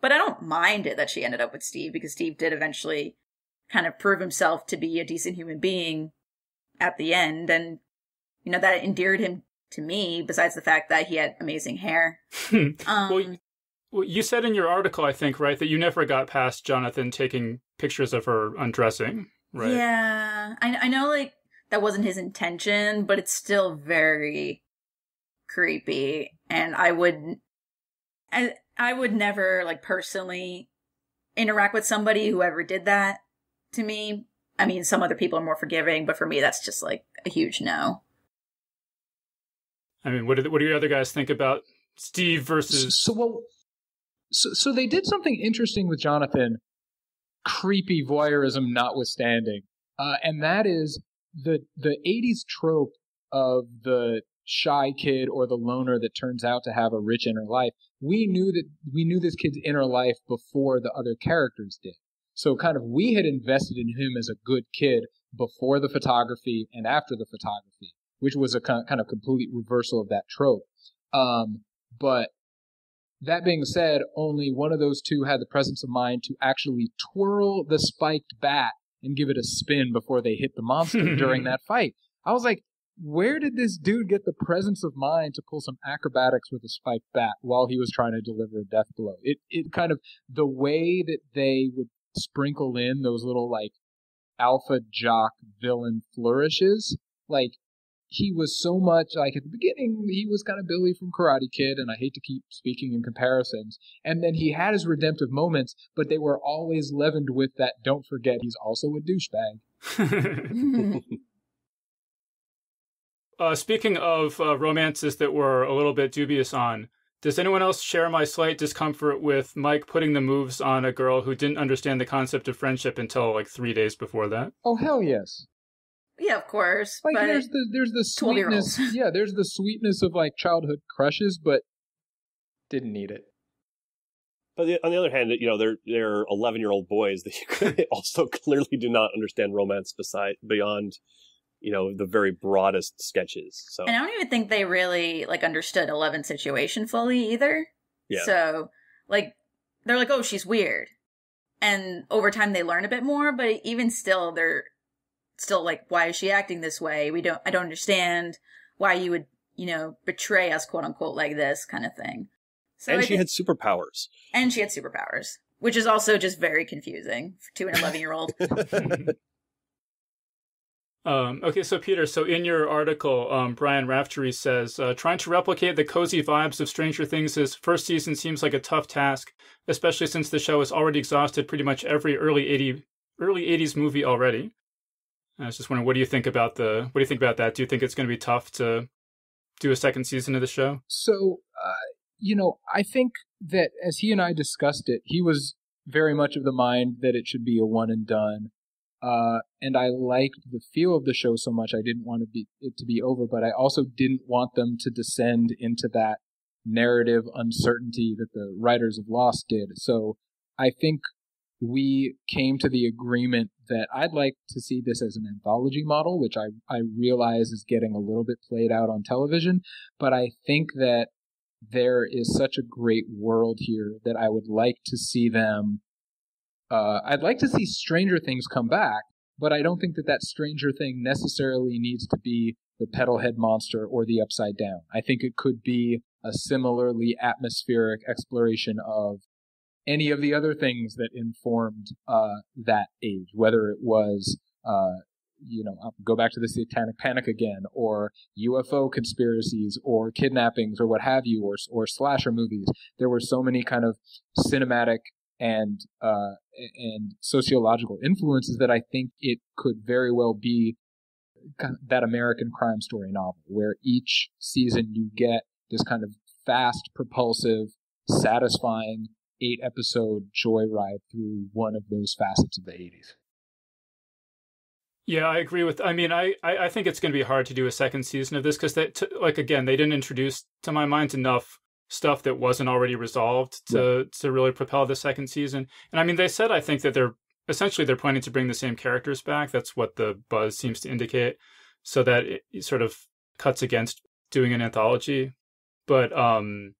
But I don't mind it that she ended up with Steve because Steve did eventually kind of prove himself to be a decent human being at the end, and you know that endeared him to me. Besides the fact that he had amazing hair. [LAUGHS] um, well, well, you said in your article, I think, right, that you never got past Jonathan taking pictures of her undressing, right? Yeah, I, I know, like that wasn't his intention, but it's still very creepy, and I would, I, I would never like personally interact with somebody who ever did that to me. I mean, some other people are more forgiving, but for me, that's just like a huge no. I mean, what do what do your other guys think about Steve versus? So, well, so, so they did something interesting with Jonathan, creepy voyeurism notwithstanding, uh, and that is the the '80s trope of the shy kid or the loner that turns out to have a rich inner life. We knew that we knew this kid's inner life before the other characters did. So kind of we had invested in him as a good kid before the photography and after the photography, which was a kind of complete reversal of that trope. Um, but that being said, only one of those two had the presence of mind to actually twirl the spiked bat and give it a spin before they hit the monster [LAUGHS] during that fight. I was like, where did this dude get the presence of mind to pull some acrobatics with a spiked bat while he was trying to deliver a death blow? It it kind of the way that they would sprinkle in those little like alpha jock villain flourishes, like he was so much like at the beginning he was kind of Billy from Karate Kid, and I hate to keep speaking in comparisons. And then he had his redemptive moments, but they were always leavened with that. Don't forget, he's also a douchebag. [LAUGHS] [LAUGHS] Uh, speaking of uh, romances that were a little bit dubious on, does anyone else share my slight discomfort with Mike putting the moves on a girl who didn't understand the concept of friendship until like three days before that? Oh hell yes! Yeah, of course. Like but there's the there's the sweetness. [LAUGHS] yeah, there's the sweetness of like childhood crushes, but didn't need it. But on the other hand, you know, they're they're eleven year old boys that [LAUGHS] also clearly do not understand romance beside beyond you know the very broadest sketches. So and I don't even think they really like understood Eleven's situation fully either. Yeah. So like they're like, oh, she's weird, and over time they learn a bit more. But even still, they're still like, why is she acting this way? We don't. I don't understand why you would you know betray us, quote unquote, like this kind of thing. So and I she had superpowers. And she had superpowers, which is also just very confusing to an 11 year old. [LAUGHS] Um, okay, so Peter, so in your article, um, Brian Raftery says uh, trying to replicate the cozy vibes of Stranger Things' first season seems like a tough task, especially since the show has already exhausted pretty much every early 80 early 80s movie already. I was just wondering, what do you think about the what do you think about that? Do you think it's going to be tough to do a second season of the show? So, uh, you know, I think that as he and I discussed it, he was very much of the mind that it should be a one and done. Uh, and I liked the feel of the show so much I didn't want to be, it to be over, but I also didn't want them to descend into that narrative uncertainty that the writers of Lost did. So I think we came to the agreement that I'd like to see this as an anthology model, which I, I realize is getting a little bit played out on television, but I think that there is such a great world here that I would like to see them uh, I'd like to see Stranger Things come back, but I don't think that that Stranger Thing necessarily needs to be the Petalhead monster or the Upside Down. I think it could be a similarly atmospheric exploration of any of the other things that informed uh, that age, whether it was, uh, you know, go back to the Satanic Panic again, or UFO conspiracies, or kidnappings, or what have you, or or slasher movies. There were so many kind of cinematic and uh, and sociological influences that I think it could very well be that American crime story novel where each season you get this kind of fast, propulsive, satisfying eight episode joyride through one of those facets of the 80s. Yeah, I agree with. I mean, I I think it's going to be hard to do a second season of this because that, like, again, they didn't introduce, to my mind, enough stuff that wasn't already resolved to yeah. to really propel the second season. And I mean, they said I think that they're essentially they're planning to bring the same characters back. That's what the buzz seems to indicate, so that it sort of cuts against doing an anthology. But um,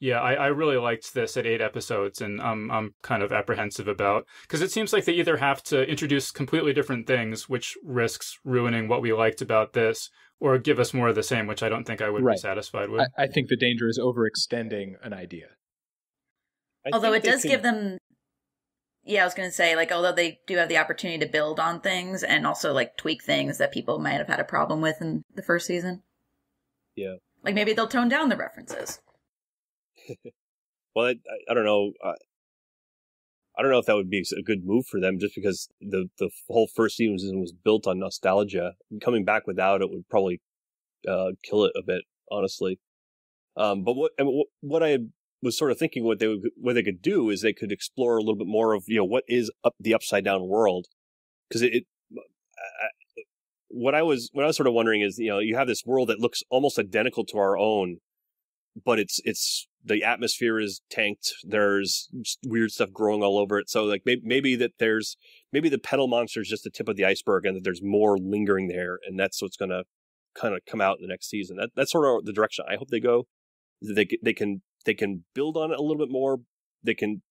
yeah, I, I really liked this at eight episodes, and I'm I'm kind of apprehensive about because it seems like they either have to introduce completely different things, which risks ruining what we liked about this, or give us more of the same, which I don't think I would right. be satisfied with. I, I, think the danger is overextending an idea. I although it does can... give them, yeah, I was going to say, like, although they do have the opportunity to build on things and also like tweak things that people might have had a problem with in the first season. Yeah, like maybe they'll tone down the references. [LAUGHS] Well, I, I don't know. Uh, I don't know if that would be a good move for them, just because the the whole first season was built on nostalgia. Coming back without it would probably uh, kill it a bit, honestly. Um, but what what I was sort of thinking what they would, what they could do is they could explore a little bit more of you know what is up the upside down world because it, it I, what I was what I was sort of wondering is you know you have this world that looks almost identical to our own, but it's it's the atmosphere is tanked. There's weird stuff growing all over it. So like maybe maybe that there's maybe the petal monster is just the tip of the iceberg, and that there's more lingering there, and that's what's to kind of come out in the next season. That that's sort of the direction I hope they go. They they can they can build on it a little bit more. They can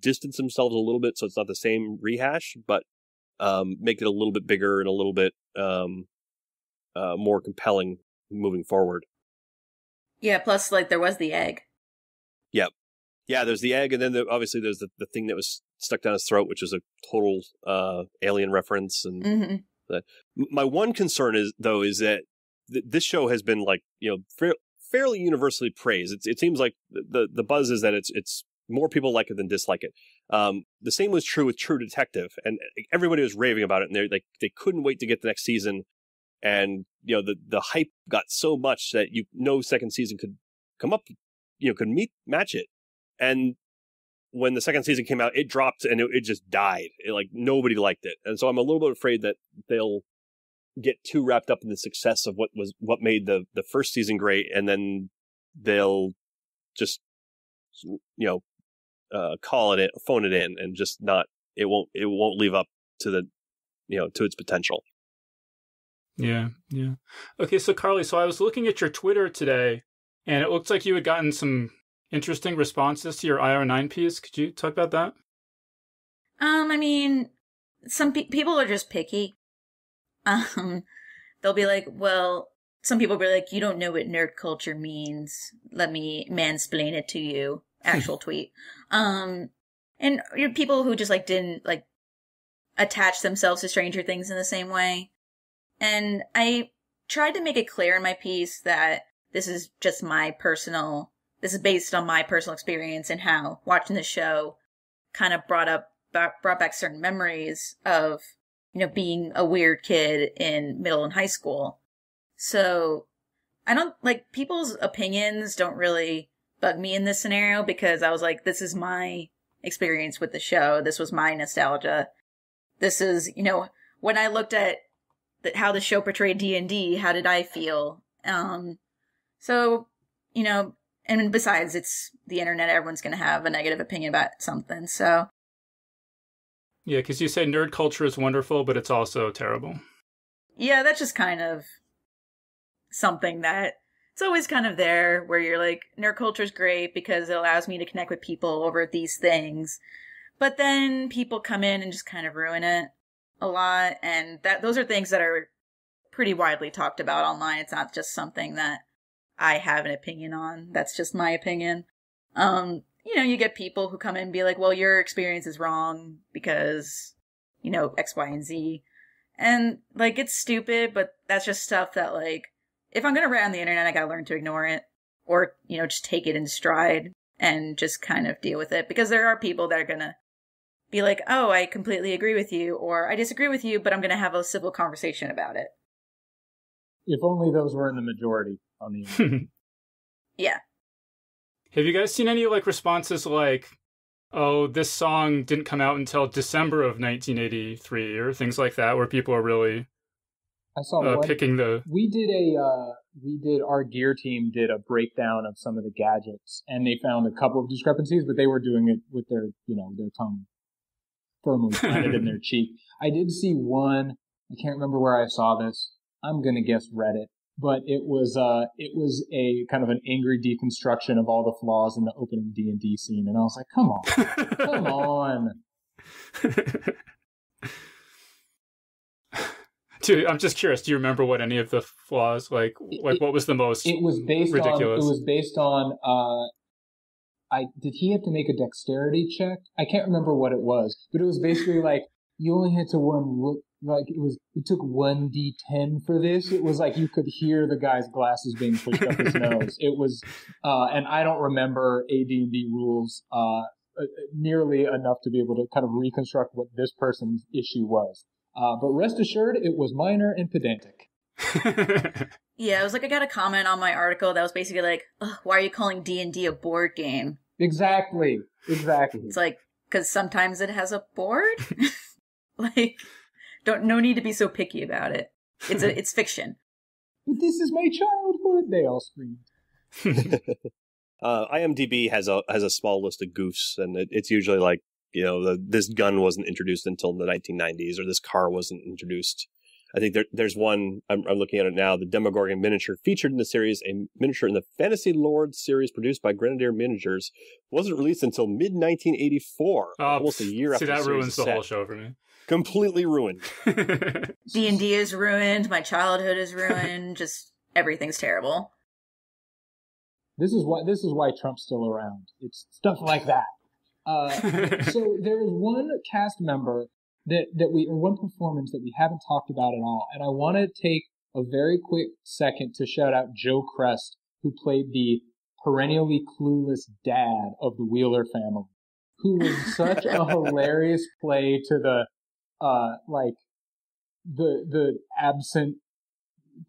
distance themselves a little bit so it's not the same rehash, but um, make it a little bit bigger and a little bit um, uh, more compelling moving forward. Yeah. Plus, like there was the egg. Yep. Yeah. There's the egg, and then the, obviously there's the, the thing that was stuck down his throat, which is a total uh, alien reference. And mm-hmm. the, my one concern is though is that th- this show has been like you know fa- fairly universally praised. It's, it seems like the the buzz is that it's it's more people like it than dislike it. Um, the same was true with True Detective, and everybody was raving about it, and they like they couldn't wait to get the next season. And you know the the hype got so much that you no second season could come up, you know, could meet match it. And when the second season came out, it dropped and it, it just died. It, like nobody liked it, and so I'm a little bit afraid that they'll get too wrapped up in the success of what was what made the the first season great, and then they'll just you know uh, call it, phone it in, and just not it won't it won't live up to the you know to its potential. Yeah, yeah. Okay, so Carli, so I was looking at your Twitter today, and it looks like you had gotten some interesting responses to your io9 piece. Could you talk about that? Um, I mean, some pe- people are just picky. [LAUGHS] Um, they'll be like, well, some people will be like, you don't know what nerd culture means. Let me mansplain it to you [LAUGHS] actual tweet. Um, and you know, people who just like didn't like attach themselves to Stranger Things in the same way. And I tried to make it clear in my piece that this is just my personal, this is based on my personal experience and how watching the show kind of brought up, brought back certain memories of, you know, being a weird kid in middle and high school. So I don't like people's opinions don't really bug me in this scenario because I was like, this is my experience with the show. This was my nostalgia. This is, you know, when I looked at the, how the show portrayed D and D, how did I feel? Um, so, you know, and besides, it's the internet. Everyone's going to have a negative opinion about something. So, yeah, because you say nerd culture is wonderful, but it's also terrible. Yeah, that's just kind of something that it's always kind of there where you're like, nerd culture is great because it allows me to connect with people over these things. But then people come in and just kind of ruin it a lot. And that, those are things that are pretty widely talked about online. It's not just something that I have an opinion on. That's just my opinion. Um, you know, you get people who come in and be like, well, your experience is wrong because, you know, X, Y, and Z. And like, it's stupid, but that's just stuff that like, if I'm going to write on the internet, I got to learn to ignore it or, you know, just take it in stride and just kind of deal with it because there are people that are going to be like, oh, I completely agree with you or I disagree with you, but I'm going to have a civil conversation about it. If only those were in the majority on the internet. [LAUGHS] yeah. Have you guys seen any like responses like, oh, this song didn't come out until December of 1983 or things like that where people are really I saw uh, one, picking the. We did a uh, we did our gear team did a breakdown of some of the gadgets, and they found a couple of discrepancies, but they were doing it with their you know their tongue firmly planted in their [LAUGHS] cheek. I did see one. I can't remember where I saw this. I'm gonna guess Reddit, but it was uh it was a kind of an angry deconstruction of all the flaws in the opening D and D scene, and I was like, come on, come on. [LAUGHS] Dude, I'm just curious. Do you remember what any of the flaws like? Like, what was the most? It was based ridiculous? on. It was based on. Uh, I did he have to make a dexterity check? I can't remember what it was, but it was basically like you only hit to one like it was it took one d10 for this. It was like you could hear the guy's glasses being pushed up his [LAUGHS] nose. It was uh and i don't remember ad&d rules uh, uh nearly enough to be able to kind of reconstruct what this person's issue was. Uh but rest assured it was minor and pedantic [LAUGHS] yeah it was like i got a comment on my article that was basically like why are you calling d&d a board game exactly exactly it's like because sometimes it has a board [LAUGHS] like don't no need to be so picky about it. It's a [LAUGHS] it's fiction. But this is my childhood. They all scream. [LAUGHS] uh, IMDb has a has a small list of goofs, and it, it's usually like you know the, this gun wasn't introduced until the 1990s, or this car wasn't introduced. I think there, there's one. I'm, I'm, looking at it now. The Demogorgon miniature featured in the series, a miniature in the Fantasy Lords series produced by Grenadier Miniatures, wasn't released until mid 1984, oh, almost a year see, after. See, that ruins the whole show for me completely ruined. [LAUGHS] D and D is ruined. My childhood is ruined. [LAUGHS] Just everything's terrible. This is why this is why Trump's still around. It's stuff like that. Uh, [LAUGHS] so there is one cast member that that we or one performance that we haven't talked about at all, and I want to take a very quick second to shout out Joe Chrest, who played the perennially clueless dad of the Wheeler family, who was [LAUGHS] such a hilarious play to the uh, like the the absent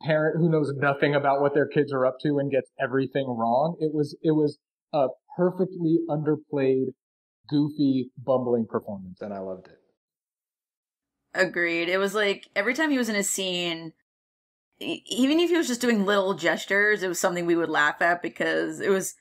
parent who knows nothing about what their kids are up to and gets everything wrong. It was it was a perfectly underplayed, goofy, bumbling performance, and I loved it. Agreed. It was like every time he was in a scene, even if he was just doing little gestures, it was something we would laugh at because it was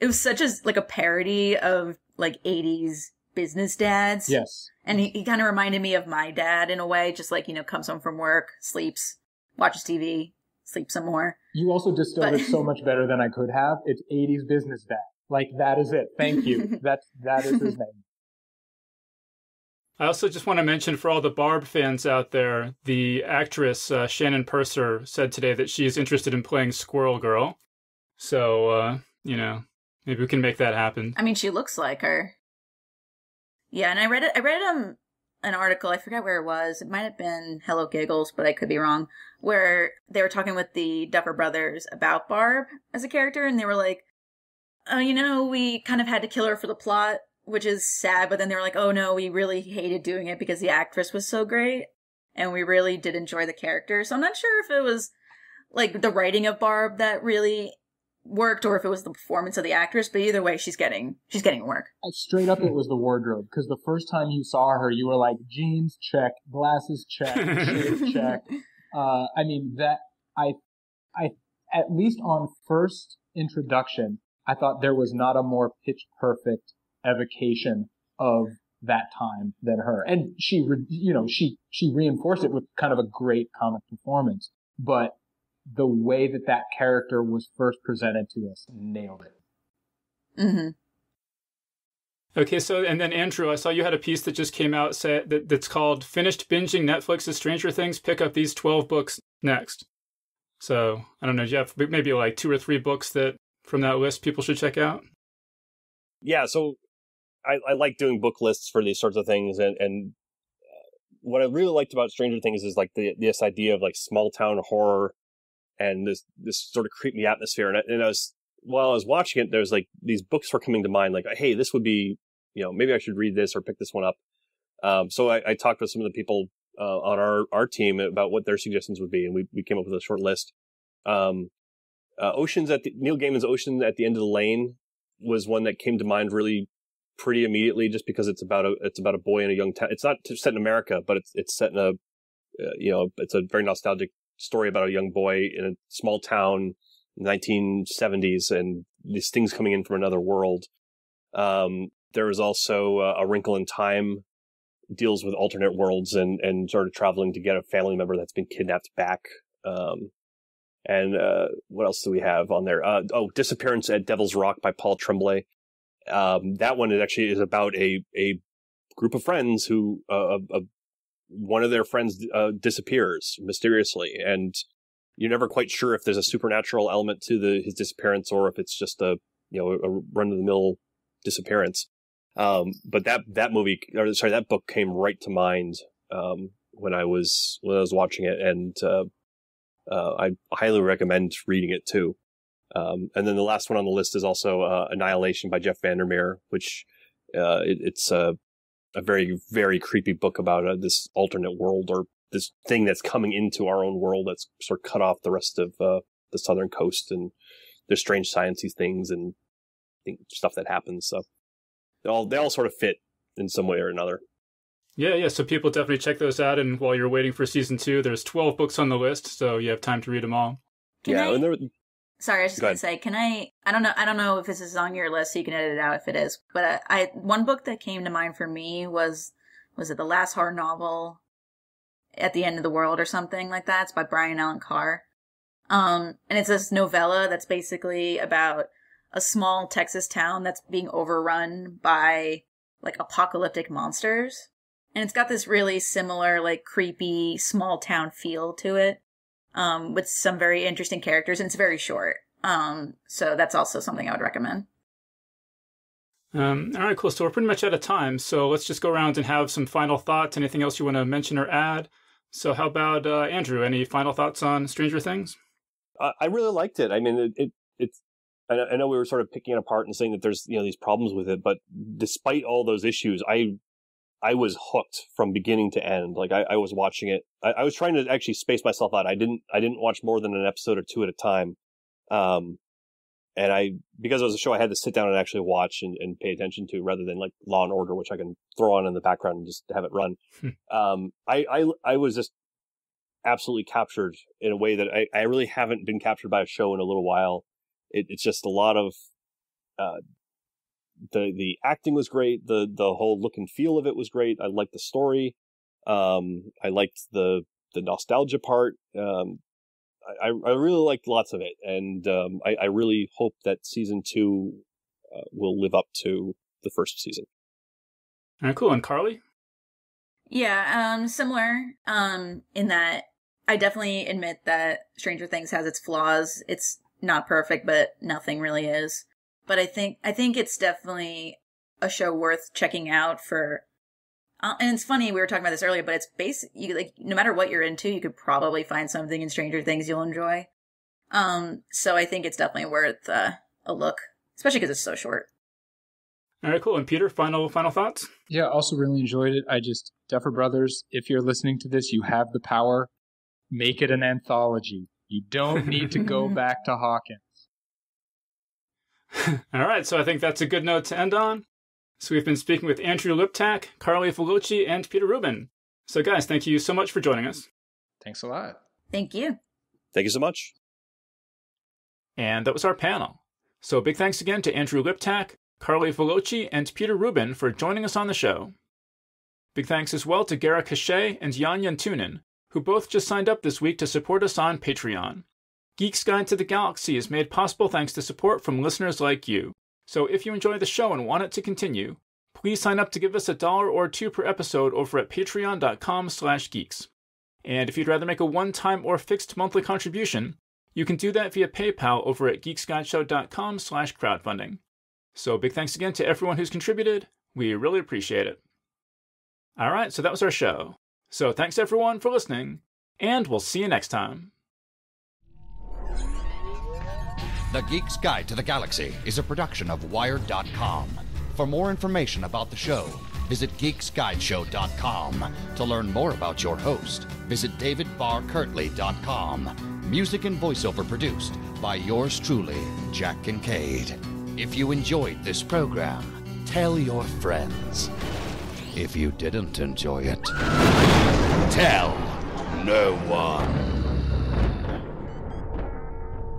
it was such as like a parody of like 80s business dads. Yes. And he, he kind of reminded me of my dad in a way, just like, you know, comes home from work, sleeps, watches TV, sleeps some more. You also distilled but... it so much better than I could have. It's 80s business dad. Like, that is it. Thank you. [LAUGHS] That's, that is his name. I also just want to mention for all the Barb fans out there, the actress uh, Shannon Purser said today that she is interested in playing Squirrel Girl. So, uh, you know, maybe we can make that happen. I mean, she looks like her. Yeah, and I read it. I read um an article. I forget where it was. It might have been Hello Giggles, but I could be wrong. Where they were talking with the Duffer Brothers about Barb as a character, and they were like, "Oh, you know, we kind of had to kill her for the plot, which is sad." But then they were like, "Oh no, we really hated doing it because the actress was so great, and we really did enjoy the character." So I'm not sure if it was like the writing of Barb that really worked or if it was the performance of the actress but either way she's getting she's getting work straight up it was the wardrobe because the first time you saw her you were like jeans check glasses check shirt [LAUGHS] check uh, i mean that i i at least on first introduction i thought there was not a more pitch perfect evocation of that time than her and she re, you know she she reinforced it with kind of a great comic performance but the way that that character was first presented to us nailed it. Mm-hmm. Okay, so and then Andrew, I saw you had a piece that just came out say, that, that's called "Finished Binging Netflix's Stranger Things. Pick up these twelve books next." So I don't know, Jeff, maybe like two or three books that from that list people should check out. Yeah, so I, I like doing book lists for these sorts of things, and and uh, what I really liked about Stranger Things is like the this idea of like small town horror and this this sort of creepy atmosphere. And I, and I was while I was watching it, there was like these books were coming to mind, like, hey, this would be, you know, maybe I should read this or pick this one up. Um, so I, I, talked with some of the people uh, on our our team about what their suggestions would be, and we we came up with a short list. Um, uh, Oceans at the, Neil Gaiman's Ocean at the end of the lane was one that came to mind really pretty immediately, just because it's about a it's about a boy in a young town. It's not set in America, but it's it's set in a uh, you know it's a very nostalgic story about a young boy in a small town, 1970s, and these things coming in from another world. Um, there was also uh, a Wrinkle in Time deals with alternate worlds and and sort of traveling to get a family member that's been kidnapped back. Um, and uh, what else do we have on there? Uh, oh, Disappearance at Devil's Rock by Paul Tremblay. Um, that one is actually is about a a group of friends who uh, a, one of their friends uh, disappears mysteriously, and you're never quite sure if there's a supernatural element to the his disappearance or if it's just a you know a run of the mill disappearance. Um, but that that movie, or sorry, that book came right to mind um, when I was when I was watching it, and uh, uh, I highly recommend reading it too. Um, and then the last one on the list is also uh, Annihilation by Jeff Vandermeer, which uh, it, it's a, a very very creepy book about uh, this alternate world or this thing that's coming into our own world that's sort of cut off the rest of uh, the southern coast and there's strange sciencey things and stuff that happens. So they all they all sort of fit in some way or another. Yeah, yeah. So people definitely check those out. And while you're waiting for season two, there's 12 books on the list, so you have time to read them all. Can yeah, I- and there, Sorry, I was just Go gonna ahead. say, can I? I don't know. I don't know if this is on your list, so you can edit it out if it is. But uh, I one book that came to mind for me was was it the last horror novel, at the end of the world or something like that? It's by Brian Allen Carr. Um, and it's this novella that's basically about a small Texas town that's being overrun by like apocalyptic monsters. And it's got this really similar, like creepy small town feel to it um, with some very interesting characters, and it's very short. Um, so that's also something I would recommend. Um, all right, cool. So we're pretty much out of time. So let's just go around and have some final thoughts. Anything else you want to mention or add? So how about uh, Andrew? Any final thoughts on Stranger Things? I, I really liked it. I mean, it, it it's. I know we were sort of picking it apart and saying that there's you know these problems with it, but despite all those issues, I I was hooked from beginning to end. Like I, I was watching it. I, I was trying to actually space myself out. I didn't I didn't watch more than an episode or two at a time. Um, and I because it was a show I had to sit down and actually watch and, and pay attention to rather than like Law and Order, which I can throw on in the background and just have it run. [LAUGHS] um, I, I I was just absolutely captured in a way that I, I really haven't been captured by a show in a little while. It, it's just a lot of uh, the the acting was great. The the whole look and feel of it was great. I liked the story. Um, I liked the the nostalgia part. Um, I, I really liked lots of it, and um, I, I really hope that season two uh, will live up to the first season. All right, cool. And Carli? Yeah, um, similar, um, in that I definitely admit that Stranger Things has its flaws. It's not perfect, but nothing really is. But I think, I think it's definitely a show worth checking out for, uh, and it's funny, we were talking about this earlier, but it's basic, you, like, no matter what you're into, you could probably find something in Stranger Things you'll enjoy. Um, so I think it's definitely worth, uh, a look, especially because it's so short. All right, cool. And Peter, final final thoughts? Yeah, I also really enjoyed it. I just Duffer Brothers, if you're listening to this, you have the power. Make it an anthology. You don't need to go [LAUGHS] back to Hawkins. [LAUGHS] All right, so I think that's a good note to end on. So we've been speaking with Andrew Liptak, Carli Velocci, and Peter Rubin. So guys, thank you so much for joining us. Thanks a lot. Thank you. Thank you so much. And that was our panel. So big thanks again to Andrew Liptak, Carli Velocci, and Peter Rubin for joining us on the show. Big thanks as well to Gara Cachet and Jan Yantunen, who both just signed up this week to support us on Patreon. Geek's Guide to the Galaxy is made possible thanks to support from listeners like you. So if you enjoy the show and want it to continue, please sign up to give us a dollar or two per episode over at patreon.com slash geeks. And if you'd rather make a one-time or fixed monthly contribution, you can do that via PayPal over at geeksguideshow.com slash crowdfunding. So big thanks again to everyone who's contributed. We really appreciate it. All right, so that was our show. So thanks everyone for listening, and we'll see you next time. The Geek's Guide to the Galaxy is a production of Wired.com. For more information about the show, visit geeksguideshow.com. To learn more about your host, visit davidbarrkirtley.com. Music and voiceover produced by yours truly, Jack Kincaid. If you enjoyed this program, tell your friends. If you didn't enjoy it, tell no one.